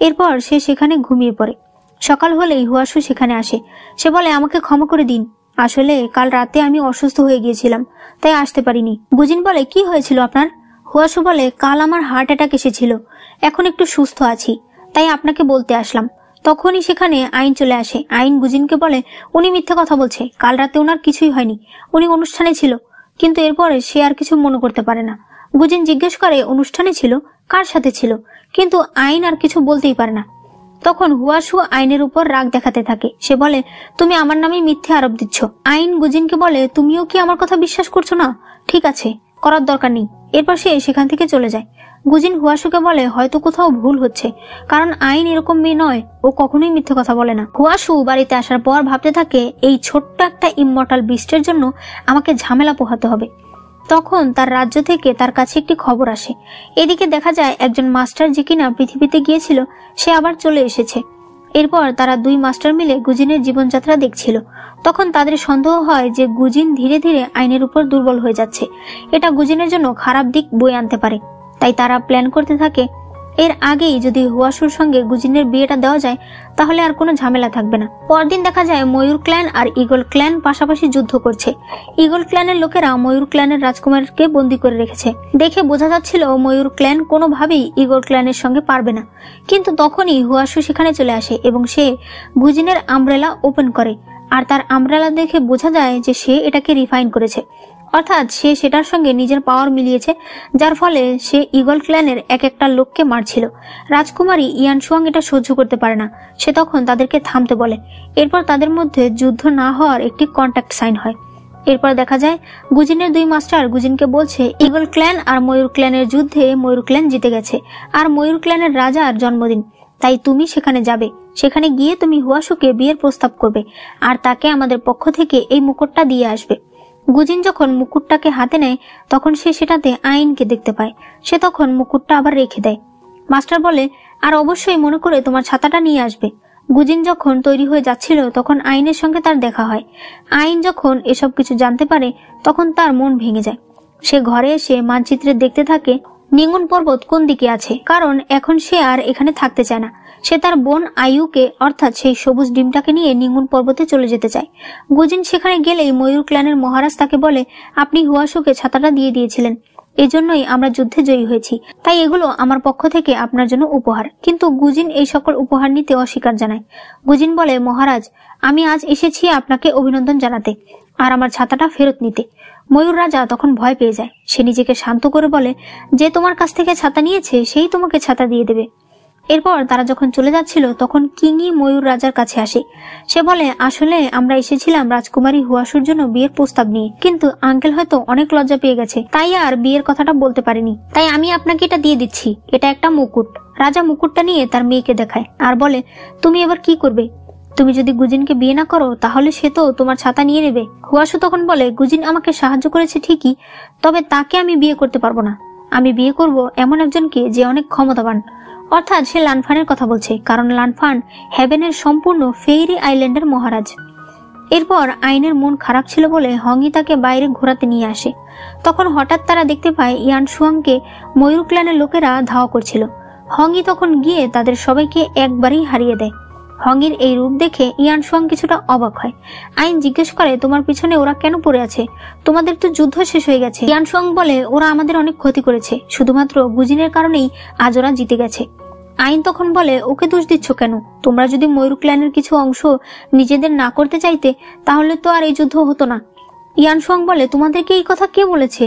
এরপর সে সেখানে ঘুমিয়ে পড়ে। সকাল হলেই হুয়াশু সেখানে আসে। সে বলে, আমাকে ক্ষমা করে দিন। আসলে কাল রাতে আমি অসুস্থ হয়ে গিয়েছিলাম, তাই আসতে পারিনি। গুজিন বলে, কি হয়েছিল আপনার? হুয়াশু বলে, কাল আমার হার্ট অ্যাটাক এসেছিল। এখন একটু সুস্থ আছি, তাই আপনাকে বলতে আসলাম। তখনই সেখানে আইন চলে আসে। আইন গুজিনকে বলে, উনি মিথ্যা কথা বলছে। কাল রাতে ওনার কিছুই হয়নি। উনি অনুষ্ঠানে ছিল, কিন্তু এরপরে সে আর কিছু মনে করতে পারে না। গুজিন জিজ্ঞেস করে, অনুষ্ঠানে ছিল, কার সাথে ছিল? কিন্তু আইন আর কিছু বলতেই পারে না। তখন হুয়াশু আইনের উপর রাগ দেখাতে থাকে। সে বলে, তুমি আমার নামে মিথ্যে আরোপ দিচ্ছ। আইন গুজিনকে বলে, তুমিও কি আমার কথা বিশ্বাস করছ না? ঠিক আছে, করার দরকার নেই। এরপর সে সেখান থেকে চলে যায়। গুজিন হুয়াশুকে বলে, হয়তো কোথাও ভুল হচ্ছে। কারণ আইন এরকম মেয়ে নয়, ও কখনোই মিথ্যে কথা বলে না। হুয়াশু বাড়িতে আসার পর ভাবতে থাকে, এই ছোট্ট একটা ইমমর্টাল বিস্টের জন্য আমাকে ঝামেলা পোহাতে হবে। তখন তার রাজ্য থেকে তার কাছে একটি খবর আসে। এদিকে দেখা যায় একজন মাস্টার যে কিনা পৃথিবীতে গিয়েছিল, সে আবার চলে এসেছে। এরপর তারা দুই মাস্টার মিলে গুজিনের জীবনযাত্রা দেখছিল। তখন তাদের সন্দেহ হয় যে গুজিন ধীরে ধীরে আইনের উপর দুর্বল হয়ে যাচ্ছে। এটা গুজিনের জন্য খারাপ দিক বই আনতে পারে। তাই তারা প্ল্যান করতে থাকে এর আগেই যদি হুয়াশুর সঙ্গে গুজিনের বিয়েটা দেওয়া যায়, তাহলে আর কোনো ঝামেলা থাকবে না। পরদিন দেখা যায় ময়ূর ক্ল্যান আর ইগল ক্ল্যান পাশাপাশি যুদ্ধ করছে। ইগল ক্ল্যানের লোকেরা ময়ূর ক্ল্যানের রাজকুমারকে বন্দি করে রেখেছে। দেখে বোঝা যাচ্ছিল ময়ূর ক্ল্যান কোনোভাবেই ইগল ক্ল্যানের সঙ্গে পারবে না। কিন্তু তখনই হুয়াশু সেখানে চলে আসে এবং সে গুজিনের আমব্রেলা ওপেন করে। আর তার আমব্রেলা দেখে বোঝা যায় যে সে এটাকে রিফাইন করেছে। অর্থাৎ সে সেটার সঙ্গে নিজের পাওয়ার মিলিয়েছে, যার ফলে সে ইগল ক্ল্যানের এক একটা লোককে মারছিল। রাজকুমারী ইয়ান সুয়াং এটা সহ্য করতে পারে না। সে তখন তাদেরকে থামতে বলে। এরপর তাদের মধ্যে যুদ্ধ না হওয়ার একটি কন্ট্যাক্ট সাইন হয়। এরপর দেখা যায়, গুজিনের দুই মাস্টার গুজিনকে বলছে ইগল ক্ল্যান আর ময়ূর ক্ল্যানের যুদ্ধে ময়ূর ক্ল্যান জিতে গেছে। আর ময়ূর ক্ল্যানের রাজার জন্মদিন। তাই তুমি সেখানে যাবে। সেখানে গিয়ে তুমি হুয়াশুকে বিয়ের প্রস্তাব করবে। আর তাকে আমাদের পক্ষ থেকে এই মুকুটটা দিয়ে আসবে। গুজিন যখন মুকুটটাকে হাতে নেয়, তখন সে সেটাতে আইনকে দেখতে পায়। সে তখন মুকুটটা আবার রেখে দেয়। মাস্টার বলে, আর অবশ্যই মনে করে তোমার ছাতাটা নিয়ে আসবে। গুজিন যখন তৈরি হয়ে যাচ্ছিল, তখন আইনের সঙ্গে তার দেখা হয়। আইন যখন এসব কিছু জানতে পারে, তখন তার মন ভেঙে যায়। সে ঘরে এসে মানচিত্রে দেখতে থাকে নিঙ্গুন পর্বত কোন দিকে আছে? কারণ এখন সে আর এখানে থাকতে চায় না। সে তার বোন আয়ুকে অর্থাৎ সেই সবুজ ডিমটাকে নিয়ে নিঙ্গুন পর্বতে চলে যেতে চায়। গুজিন সেখানে গেলেই ময়ূর ক্ল্যানের মহারাজ তাকে বলে, আপনি হুয়াশুকে ছাতাটা দিয়ে দিয়েছিলেন। এজন্যই আমরা যুদ্ধে জয়ী হয়েছি। তাই এগুলো আমার পক্ষ থেকে আপনার জন্য উপহার। কিন্তু গুজিন এই সকল উপহার নিতে অস্বীকার জানায়। গুজিন বলে, মহারাজ, আমি আজ এসেছি আপনাকে অভিনন্দন জানাতে, আর আমার ছাতাটা ফেরত নিতে। ময়ূর রাজা তখন ভয় পেয়ে যায়। সে নিজেকে শান্ত করে বলে, যে তোমার কাছ থেকে ছাতা নিয়েছে, সেই তোমাকে ছাতা দিয়ে দেবে। এরপর তারা যখন চলে যাচ্ছিল, তখন কিংই ময়ূর রাজার কাছে আসে। সে বলে, আসলে আমরা এসেছিলাম রাজকুমারী হুয়াশুর জন্য বিয়ের প্রস্তাব নিয়ে, কিন্তু আঙ্কেল হয়তো অনেক লজ্জা পেয়ে গেছে, তাই আর বিয়ের কথাটা বলতে পারেনি। তাই আমি আপনাকে এটা দিয়ে দিচ্ছি। এটা একটা মুকুট। রাজা মুকুটটা নিয়ে তার মেয়েকে দেখায় আর বলে, তুমি এবার কি করবে? তুমি যদি গুজিনকে বিয়ে না করো, তাহলে সে তো তোমার ছাতা নিয়ে নেবে। হুয়াশু তখন বলে, গুজিন আমাকে সাহায্য করেছে ঠিকই, তবে তাকে আমি বিয়ে করতে পারব না। আমি বিয়ে করব এমন একজনকে যে অনেক ক্ষমতাবান। অর্থাৎ সে লানফানের কথা বলছে, কারণ লানফান হেভেনের সম্পূর্ণ ফেইরি আইল্যান্ডের মহারাজ। এরপর আইনের মন খারাপ ছিল বলে হংই তাকে বাইরে ঘোরাতে নিয়ে আসে। তখন হঠাৎ তারা দেখতে পায় ইয়ান সুয়াংকে ময়ূর ক্ল্যানের লোকেরা ধাওয়া করছিল। হংই তখন গিয়ে তাদের সবাইকে একবারেই হারিয়ে দেয়। হংয়ের এই রূপ দেখে ইয়ান সুয়াং কিছুটা অবাক হয়। আইন জিজ্ঞেস করে, তোমার পিছনে ওরা কেন পড়ে আছে? তোমাদের তো যুদ্ধ শেষ হয়ে গেছে। ইয়ান সুয়াং বলে, ওরা আমাদের অনেক ক্ষতি করেছে। শুধুমাত্র গুজিনের কারণেই আজ ওরা জিতে গেছে। আইন তখন বলে, ওকে দোষ দিচ্ছ কেন? তোমরা যদি ময়ূর ক্ল্যানের কিছু অংশ নিজেদের না করতে চাইতে, তাহলে তো আর এই যুদ্ধ হতো না। ইয়ান সুয়াং বলে, তোমাদেরকে এই কথা কে বলেছে?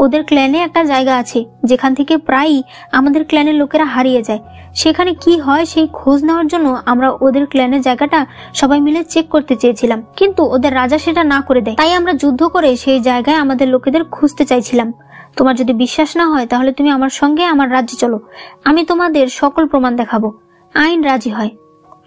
ওদের ক্ল্যানে একটা জায়গা আছে, যেখান থেকে প্রায়ই আমাদের ক্ল্যানের লোকেরা হারিয়ে যায়। সেখানে কি হয়, সেই খোঁজ নেওয়ার জন্য আমরা ওদের ক্ল্যানের জায়গাটা সবাই মিলে চেক করতে চেয়েছিলাম। কিন্তু ওদের রাজা সেটা না করে দেয়। তাই আমরা যুদ্ধ করে সেই জায়গায় আমাদের লোকেদের খুঁজতে চাইছিলাম। তোমার যদি বিশ্বাস না হয়, তাহলে তুমি আমার সঙ্গে আমার রাজ্যে চলো। আমি তোমাদের সকল প্রমাণ দেখাবো। আইন রাজি হয়।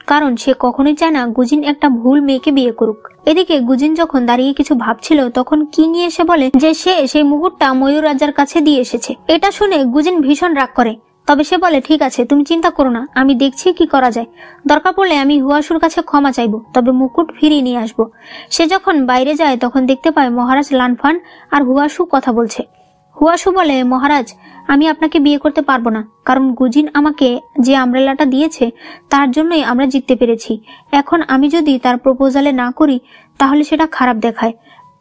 কারণ সে কখনোই চায় না গুজিন একটা ভুল মেয়েকে বিয়ে করুক। এদিকে গুজিন যখন দাঁড়িয়ে কিছু ভাবছিল, তখন কি নিয়ে এসে বলে যে সে সেই মুকুটটা ময়ূর রাজার কাছে দিয়ে এসেছে। এটা শুনে গুজিন ভীষণ রাগ করে। তবে সে বলে, ঠিক আছে, তুমি চিন্তা করো না, আমি দেখছি কি করা যায়। দরকার পড়লে আমি হুয়াশুর কাছে ক্ষমা চাইব, তবে মুকুট ফিরিয়ে নিয়ে আসব। সে যখন বাইরে যায়, তখন দেখতে পায় মহারাজ লানফান আর হুয়াশু কথা বলছে। হুয়াশু বলে, মহারাজ, আমি আপনাকে বিয়ে করতে পারব না। কারণ গুজিন আমাকে যে আমরেলাটা দিয়েছে, তার জন্যই আমরা জিততে পেরেছি। এখন আমি যদি তার প্রপোজালে না করি, তাহলে সেটা খারাপ দেখায়।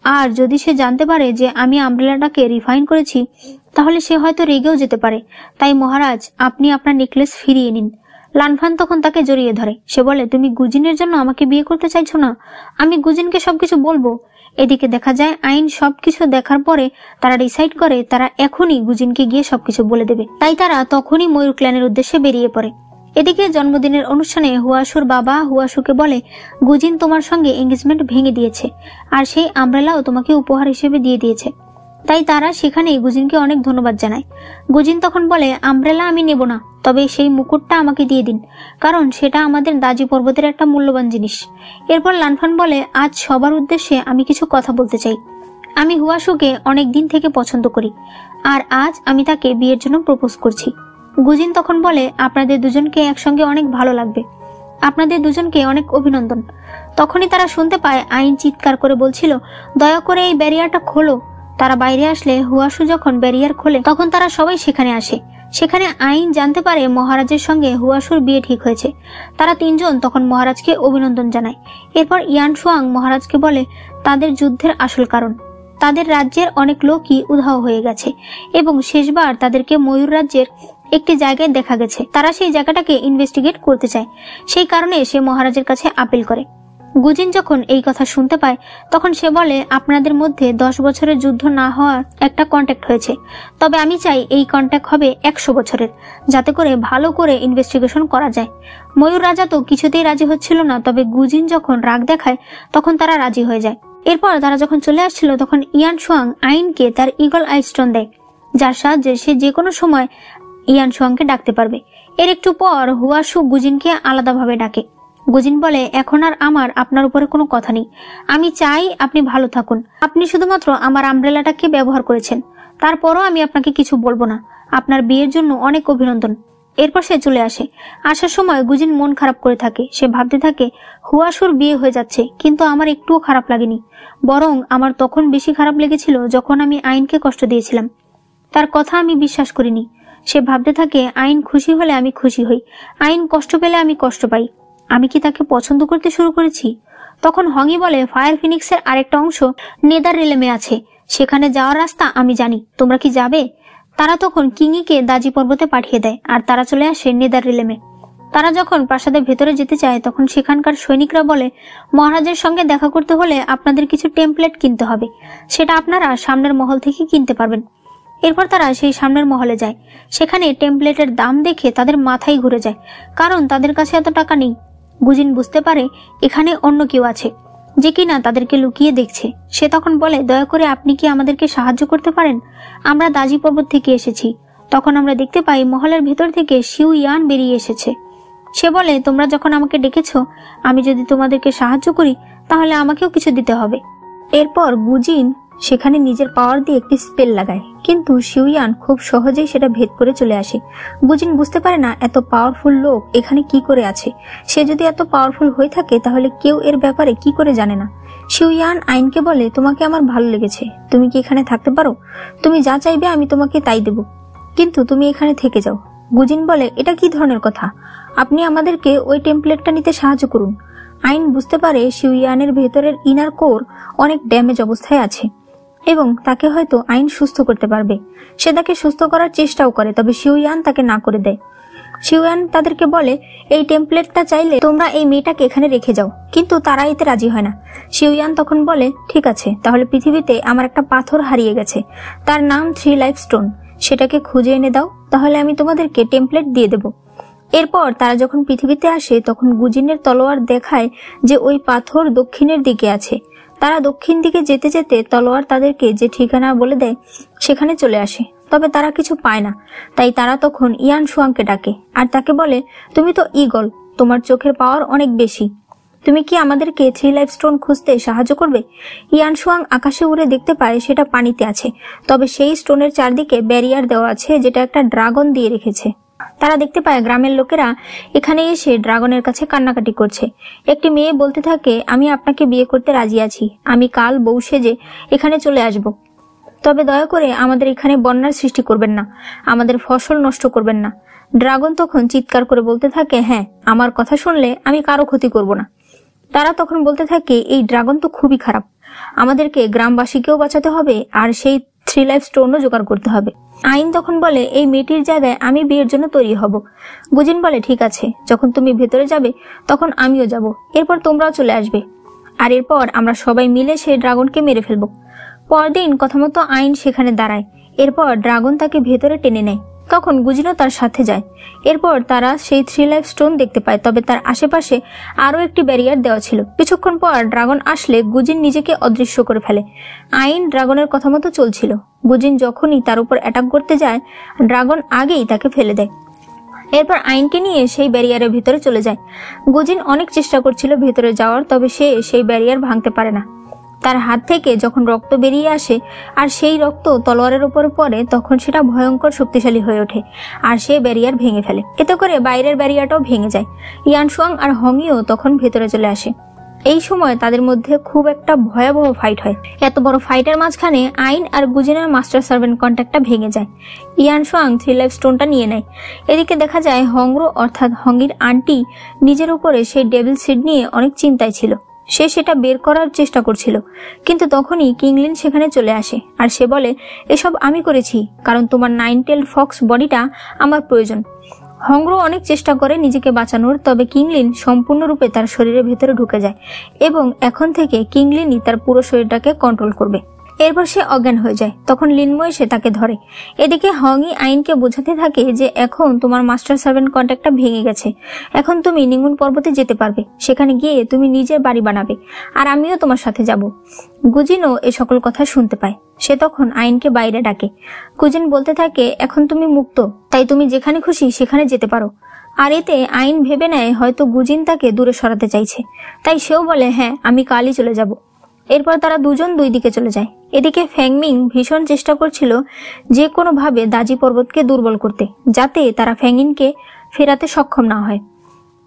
আর যদি সে জানতে পারে যে আমি আমব্রেলাটাকে রিফাইন করেছি, তাহলে সে হয়তো রেগেও যেতে পারে। তাই মহারাজ, আপনি আপনার নেকলেস ফিরিয়ে নিন। লানফান তখন তাকে জড়িয়ে ধরে। সে বলে, তুমি গুজিনের জন্য আমাকে বিয়ে করতে চাইছো না? আমি গুজিনকে সবকিছু বলব। এদিকে দেখা যায় আইন সবকিছু দেখার পরে তারা ডিসাইড করে তারা এখনই গুজিনকে গিয়ে সবকিছু বলে দেবে। তাই তারা তখনই ময়ূর ক্ল্যানের উদ্দেশ্যে বেরিয়ে পড়ে। এদিকে জন্মদিনের অনুষ্ঠানে হুয়াশুর বাবা হুয়াশুকে বলে, গুজিন তোমার সঙ্গে এঙ্গেজমেন্ট ভেঙে দিয়েছে, আর সেই আমব্রেলাও তোমাকে উপহার হিসেবে দিয়ে দিয়েছে। তাই তারা সেখানে গুজিনকে অনেক ধন্যবাদ জানায়। গুজিন তখন বলে, আমব্রেলা আমি নেব না, তবে সেই মুকুটটা আমাকে দিয়ে দিন, কারণ সেটা আমাদের দাজি পর্বতের একটা মূল্যবান জিনিস। এরপর লানফান বলে, আজ সবার উদ্দেশ্যে আমি কিছু কথা বলতে চাই। আমি হুয়াশুকে অনেক দিন থেকে পছন্দ করি, আর আজ আমি তাকে বিয়ের জন্য প্রপোজ করছি। গুজিন তখন বলে, আপনাদের দুজনকে একসঙ্গে অনেক ভালো লাগবে। আপনাদের দুজনকে অনেক অভিনন্দন। তখনই তারা শুনতে পায়, আইন চিৎকার করে বলছিল, দয়া করে এই ব্যারিয়ারটা খোলো তারা বাইরে আসলে হুয়াশু যখন ব্যারিয়ার খোলে, তখন তারা সবাই সেখানে আসে। সেখানে আইন জানতে পারে মহারাজের সঙ্গে হুয়াশুর বিয়ে ঠিক হয়েছে। তারা তিনজন তখন মহারাজকে অভিনন্দন জানায়। এরপর ইয়ান সুয়াং মহারাজকে বলে, তাদের যুদ্ধের আসল কারণ। তাদের রাজ্যের অনেক লোকই উধাও হয়ে গেছে এবং শেষবার তাদেরকে ময়ূর রাজ্যের একটি জায়গায় দেখা গেছে। তারা সেই জায়গাটাকে ইনভেস্টিগেট করতে চায়। সেই কারণে সে মহারাজের কাছে আপিল করে। গুজিন যখন এই কথা শুনতে পায়, তখন সে বলে, আপনাদের মধ্যে দশ বছরের যুদ্ধ না হওয়ার একটা কন্ট্যাক্ট হয়েছে। তবে আমি চাই এই কন্ট্যাক্ট হবে একশো বছরের, যাতে করে ভালো করে ইনভেস্টিগেশন করা যায়। ময়ূর রাজা তো কিছুতেই রাজি হচ্ছিল না, তবে গুজিন যখন রাগ দেখায়, তখন তারা রাজি হয়ে যায়। এরপর তারা যখন চলে আসছিল, তখন ইয়ান সুয়াং আইনকে তার ইগল আইস্টোন দেয়, যার সাহায্যে সে যে কোনো সময় ইয়ান সুয়াংকে ডাকতে পারবে। এর একটু পর হুয়াশু গুজিনকে আলাদাভাবে ডাকে। গুজিন বলে, এখন আর আমার, আপনার উপরে কোনো কথা নেই। আমি চাই আপনি ভালো থাকুন। আপনি শুধুমাত্র আমার আমব্রেলাটাকে ব্যবহার করেছেন। তারপরও আমি আপনাকে কিছু বলব না। আপনার বিয়ের জন্য অনেক অভিনন্দন এরপর সে চলে আসে। আসার সময় গুজিন মন খারাপ করে থাকে। সে ভাবতে থাকে, হুয়াশুর বিয়ে হয়ে যাচ্ছে, কিন্তু আমার একটুও খারাপ লাগেনি। বরং আমার তখন বেশি খারাপ লেগেছিল যখন আমি আইনকে কষ্ট দিয়েছিলাম। তার কথা আমি বিশ্বাস করিনি। সে ভাবতে থাকে, আইন খুশি হলে আমি খুশি হই। আইন কষ্ট পেলে আমি কষ্ট পাই। আমি কি তাকে পছন্দ করতে শুরু করেছি? তখন হংই বলে, ফায়ার ফিনিক্সের আরেকটা অংশ নেদার রেলেমে আছে। সেখানে যাওয়ার রাস্তা আমি জানি। তোমরা কি যাবে? তারা তখন কিঙিকে দাজি পর্বতে পাঠিয়ে দেয়, আর তারা চলে আসে নেদার রেলেমে। তারা যখন প্রাসাদের ভেতরে যেতে চায়, তখন সেখানকার সৈনিকরা বলে, মহারাজের সঙ্গে দেখা করতে হলে আপনাদের কিছু টেমপ্লেট কিনতে হবে। সেটা আপনারা সামনের মহল থেকে কিনতে পারবেন। এরপর তারা সেই সামনের মহলে যায়। সেখানে টেমপ্লেটের দাম দেখে তাদের মাথায় ঘুরে যায়, কারণ তাদের কাছে এত টাকা নেই। গুজিন বুঝতে পারে এখানে অন্য কেউ আছে। যে কিনা তাদেরকে লুকিয়ে দেখছে। সে তখন বলে, দয়া করে আপনি কি আমাদেরকে সাহায্য করতে পারেন? আমরা দাজি পর্বত থেকে এসেছি। তখন আমরা দেখতে পাই মহলের ভেতর থেকে শিউ ইয়ান বেরিয়ে এসেছে। সে বলে, তোমরা যখন আমাকে ডেকেছ, আমি যদি তোমাদেরকে সাহায্য করি, তাহলে আমাকেও কিছু দিতে হবে। এরপর গুজিন সেখানে নিজের পাওয়ার দিয়ে একটি স্পেল লাগায়। কিন্তু শিউয়ান খুব সহজেই সেটা ভেদ করে চলে আসে। বুজিন বুঝতে পারে না এত পাওয়ারফুল লোক এখানে কি করে আছে। সে যদি এত পাওয়ারফুল হয়ে থাকে তাহলে কেউ এর ব্যাপারে কি করে জানে না। শিউয়ান আইনকে বলে, তোমাকে আমার ভালো লেগেছে। তুমি কি এখানে থাকতে পারো? তুমি যা চাইবে আমি তোমাকে তাই দেব। কিন্তু তুমি এখানে থেকে যাও। গুজিন বলে, এটা কি ধরনের কথা? আপনি আমাদেরকে ওই টেমপ্লেটটা নিতে সাহায্য করুন। আইন বুঝতে পারে শিউয়ানের ভেতরের ইনার কোর অনেক ড্যামেজ অবস্থায় আছে। এবং তাকে হয়তো আইন সুস্থ করতে পারবে। সে তাকে সুস্থ করার চেষ্টাও করে, তবে শিউয়ান তাকে না করে দেয়। শিউয়ান তাদেরকে বলে, এই টেমপ্লেটটা চাইলে তোমরা এই মেয়েটাকে এখানে রেখে যাও। কিন্তু তারা এতে রাজি হয় না। শিউয়ান তখন বলে, ঠিক আছে, তাহলে পৃথিবীতে আমার একটা পাথর হারিয়ে গেছে। তার নাম থ্রি লাইফ স্টোন। সেটাকে খুঁজে এনে দাও, তাহলে আমি তোমাদেরকে টেমপ্লেট দিয়ে দেব। এরপর তারা যখন পৃথিবীতে আসে, তখন গুজিনের তলোয়ার দেখায় যে ওই পাথর দক্ষিণের দিকে আছে। তারা দক্ষিণ দিকে যেতে যেতে তলোয়ার তাদেরকে যে ঠিকানা বলে দেয়, সেখানে চলে আসে। তবে তারা কিছু পায় না। তাই তারা তখন ইয়ান সুয়াংকে ডাকে। আর তাকে বলে, তুমি তো ইগল তোমার চোখের পাওয়ার অনেক বেশি। তুমি কি আমাদেরকে থ্রি লাইফ স্টোন খুঁজতে সাহায্য করবে? ইয়ান সুয়াং আকাশে উড়ে দেখতে পায় সেটা পানিতে আছে। তবে সেই স্টোনের চারদিকে ব্যারিয়ার দেওয়া আছে, যেটা একটা ড্রাগন দিয়ে রেখেছে। তারা দেখতে পায় গ্রামের লোকেরা এখানে এসে ড্রাগনের কাছে কান্নাকাটি করছে। একটি মেয়ে বলতে থাকে, আমি আপনাকে বিয়ে করতে রাজি আছি। আমি কাল বউ সেজে এখানে চলে আসব। তবে দয়া করে আমাদের এখানে বন্যার সৃষ্টি করবেন না। আমাদের ফসল নষ্ট করবেন না। ড্রাগন তখন চিৎকার করে বলতে থাকে হ্যাঁ আমার কথা শুনলে আমি কারও ক্ষতি করব না। তারা তখন বলতে থাকে, এই ড্রাগন তো খুবই খারাপ। আমাদেরকে গ্রামবাসীকেও বাঁচাতে হবে, আর সেই থ্রি লাইফ স্টোনও জোগাড় করতে হবে। আইন তখন বলে, এই মেয়েটির জায়গায় আমি বিয়ের জন্য তৈরি হব। গুজিন বলে, ঠিক আছে, যখন তুমি ভেতরে যাবে, তখন আমিও যাব। এরপর তোমরাও চলে আসবে। আর এরপর আমরা সবাই মিলে সেই ড্রাগনকে মেরে ফেলব। পরদিন কথা মতো আইন সেখানে দাঁড়ায়। এরপর ড্রাগন তাকে ভেতরে টেনে নেয়। তখন গুজিনও তার সাথে যায়। এরপর তারা সেই থ্রি লাইফ স্টোন দেখতে পায়, তবে তার আশেপাশে আরও একটি ব্যারিয়ার দেওয়া ছিল। কিছুক্ষণ পর ড্রাগন আসলে গুজিন নিজেকে অদৃশ্য করে ফেলে। আইন ড্রাগনের কথা মতো চলছিল। গুজিন যখনই তার উপর অ্যাটাক করতে যায়, ড্রাগন আগেই তাকে ফেলে দেয়। এরপর আইনকে নিয়ে সেই ব্যারিয়ারের ভিতরে চলে যায়। গুজিন অনেক চেষ্টা করছিল ভেতরে যাওয়ার, তবে সে সেই ব্যারিয়ার ভাঙতে পারে না। তার হাত থেকে যখন রক্ত বেরিয়ে আসে, আর সেই রক্ত তলোয়ারের উপর পড়ে, তখন সেটা ভয়ঙ্কর শক্তিশালী হয়ে ওঠে, আর সে ব্যারিয়ার ভেঙে ফেলে। এতে করে বাইরের ব্যারিয়ারটাও ভেঙে যায়। ইয়ানসুয়াং আর হংইও তখন ভেতরে চলে আসে। এই সময় তাদের মধ্যে খুব একটা ভয়াবহ ফাইট হয়। এত বড় ফাইটের মাঝখানে আইন আর গুজিনের মাস্টার সার্ভেন্ট কন্ট্যাক্টটা ভেঙে যায়। ইয়ান সোয়াং থ্রি লাইফ স্টোনটা নিয়ে নেয়। এদিকে দেখা যায় হংরো অর্থাৎ হংগির আন্টি নিজের উপরে সেই ডেভিল সিড নিয়ে অনেক চিন্তায় ছিল। সে সেটা বের করার চেষ্টা করছিল। কিন্তু তখনই কিংলিন সেখানে চলে আসে আর সে বলে, এসব আমি করেছি, কারণ তোমার নাইনটেল ফক্স বডিটা আমার প্রয়োজন। হংগ্র অনেক চেষ্টা করে নিজেকে বাঁচানোর, তবে কিংলিন সম্পূর্ণরূপে তার শরীরের ভেতরে ঢুকে যায় এবং এখন থেকে কিংলিনই তার পুরো শরীরটাকে কন্ট্রোল করবে। এরপর সে অজ্ঞান হয়ে যায়। তখন লিনমো এসে তাকে ধরে। এদিকে হংই আইনকে বোঝাতে থাকে যে এখন তোমার মাস্টার সার্ভেন্ট কন্ট্যাক্টটা ভেঙে গেছে। এখন তুমি নিঙ্গুন পর্বতে যেতে পারবে। সেখানে গিয়ে তুমি নিজের বাড়ি বানাবে। আর আমিও তোমার সাথে যাব। গুজিনও এ সকল কথা শুনতে পায়। সে তখন আইনকে বাইরে ডাকে। গুজিন বলতে থাকে, এখন তুমি মুক্ত। তাই তুমি যেখানে খুশি সেখানে যেতে পারো। আর এতে আইন ভেবে নেয় হয়তো গুজিন তাকে দূরে সরাতে চাইছে। তাই সেও বলে হ্যাঁ আমি কালই চলে যাব। এরপর তারা দুজন দুই দিকে চলে যায়। এদিকে ফ্যাংমিং ভীষণ চেষ্টা করছিল যে কোনোভাবে দাজি পর্বতকে দুর্বল করতে, যাতে তারা ফ্যাংইনকে ফেরাতে সক্ষম না হয়।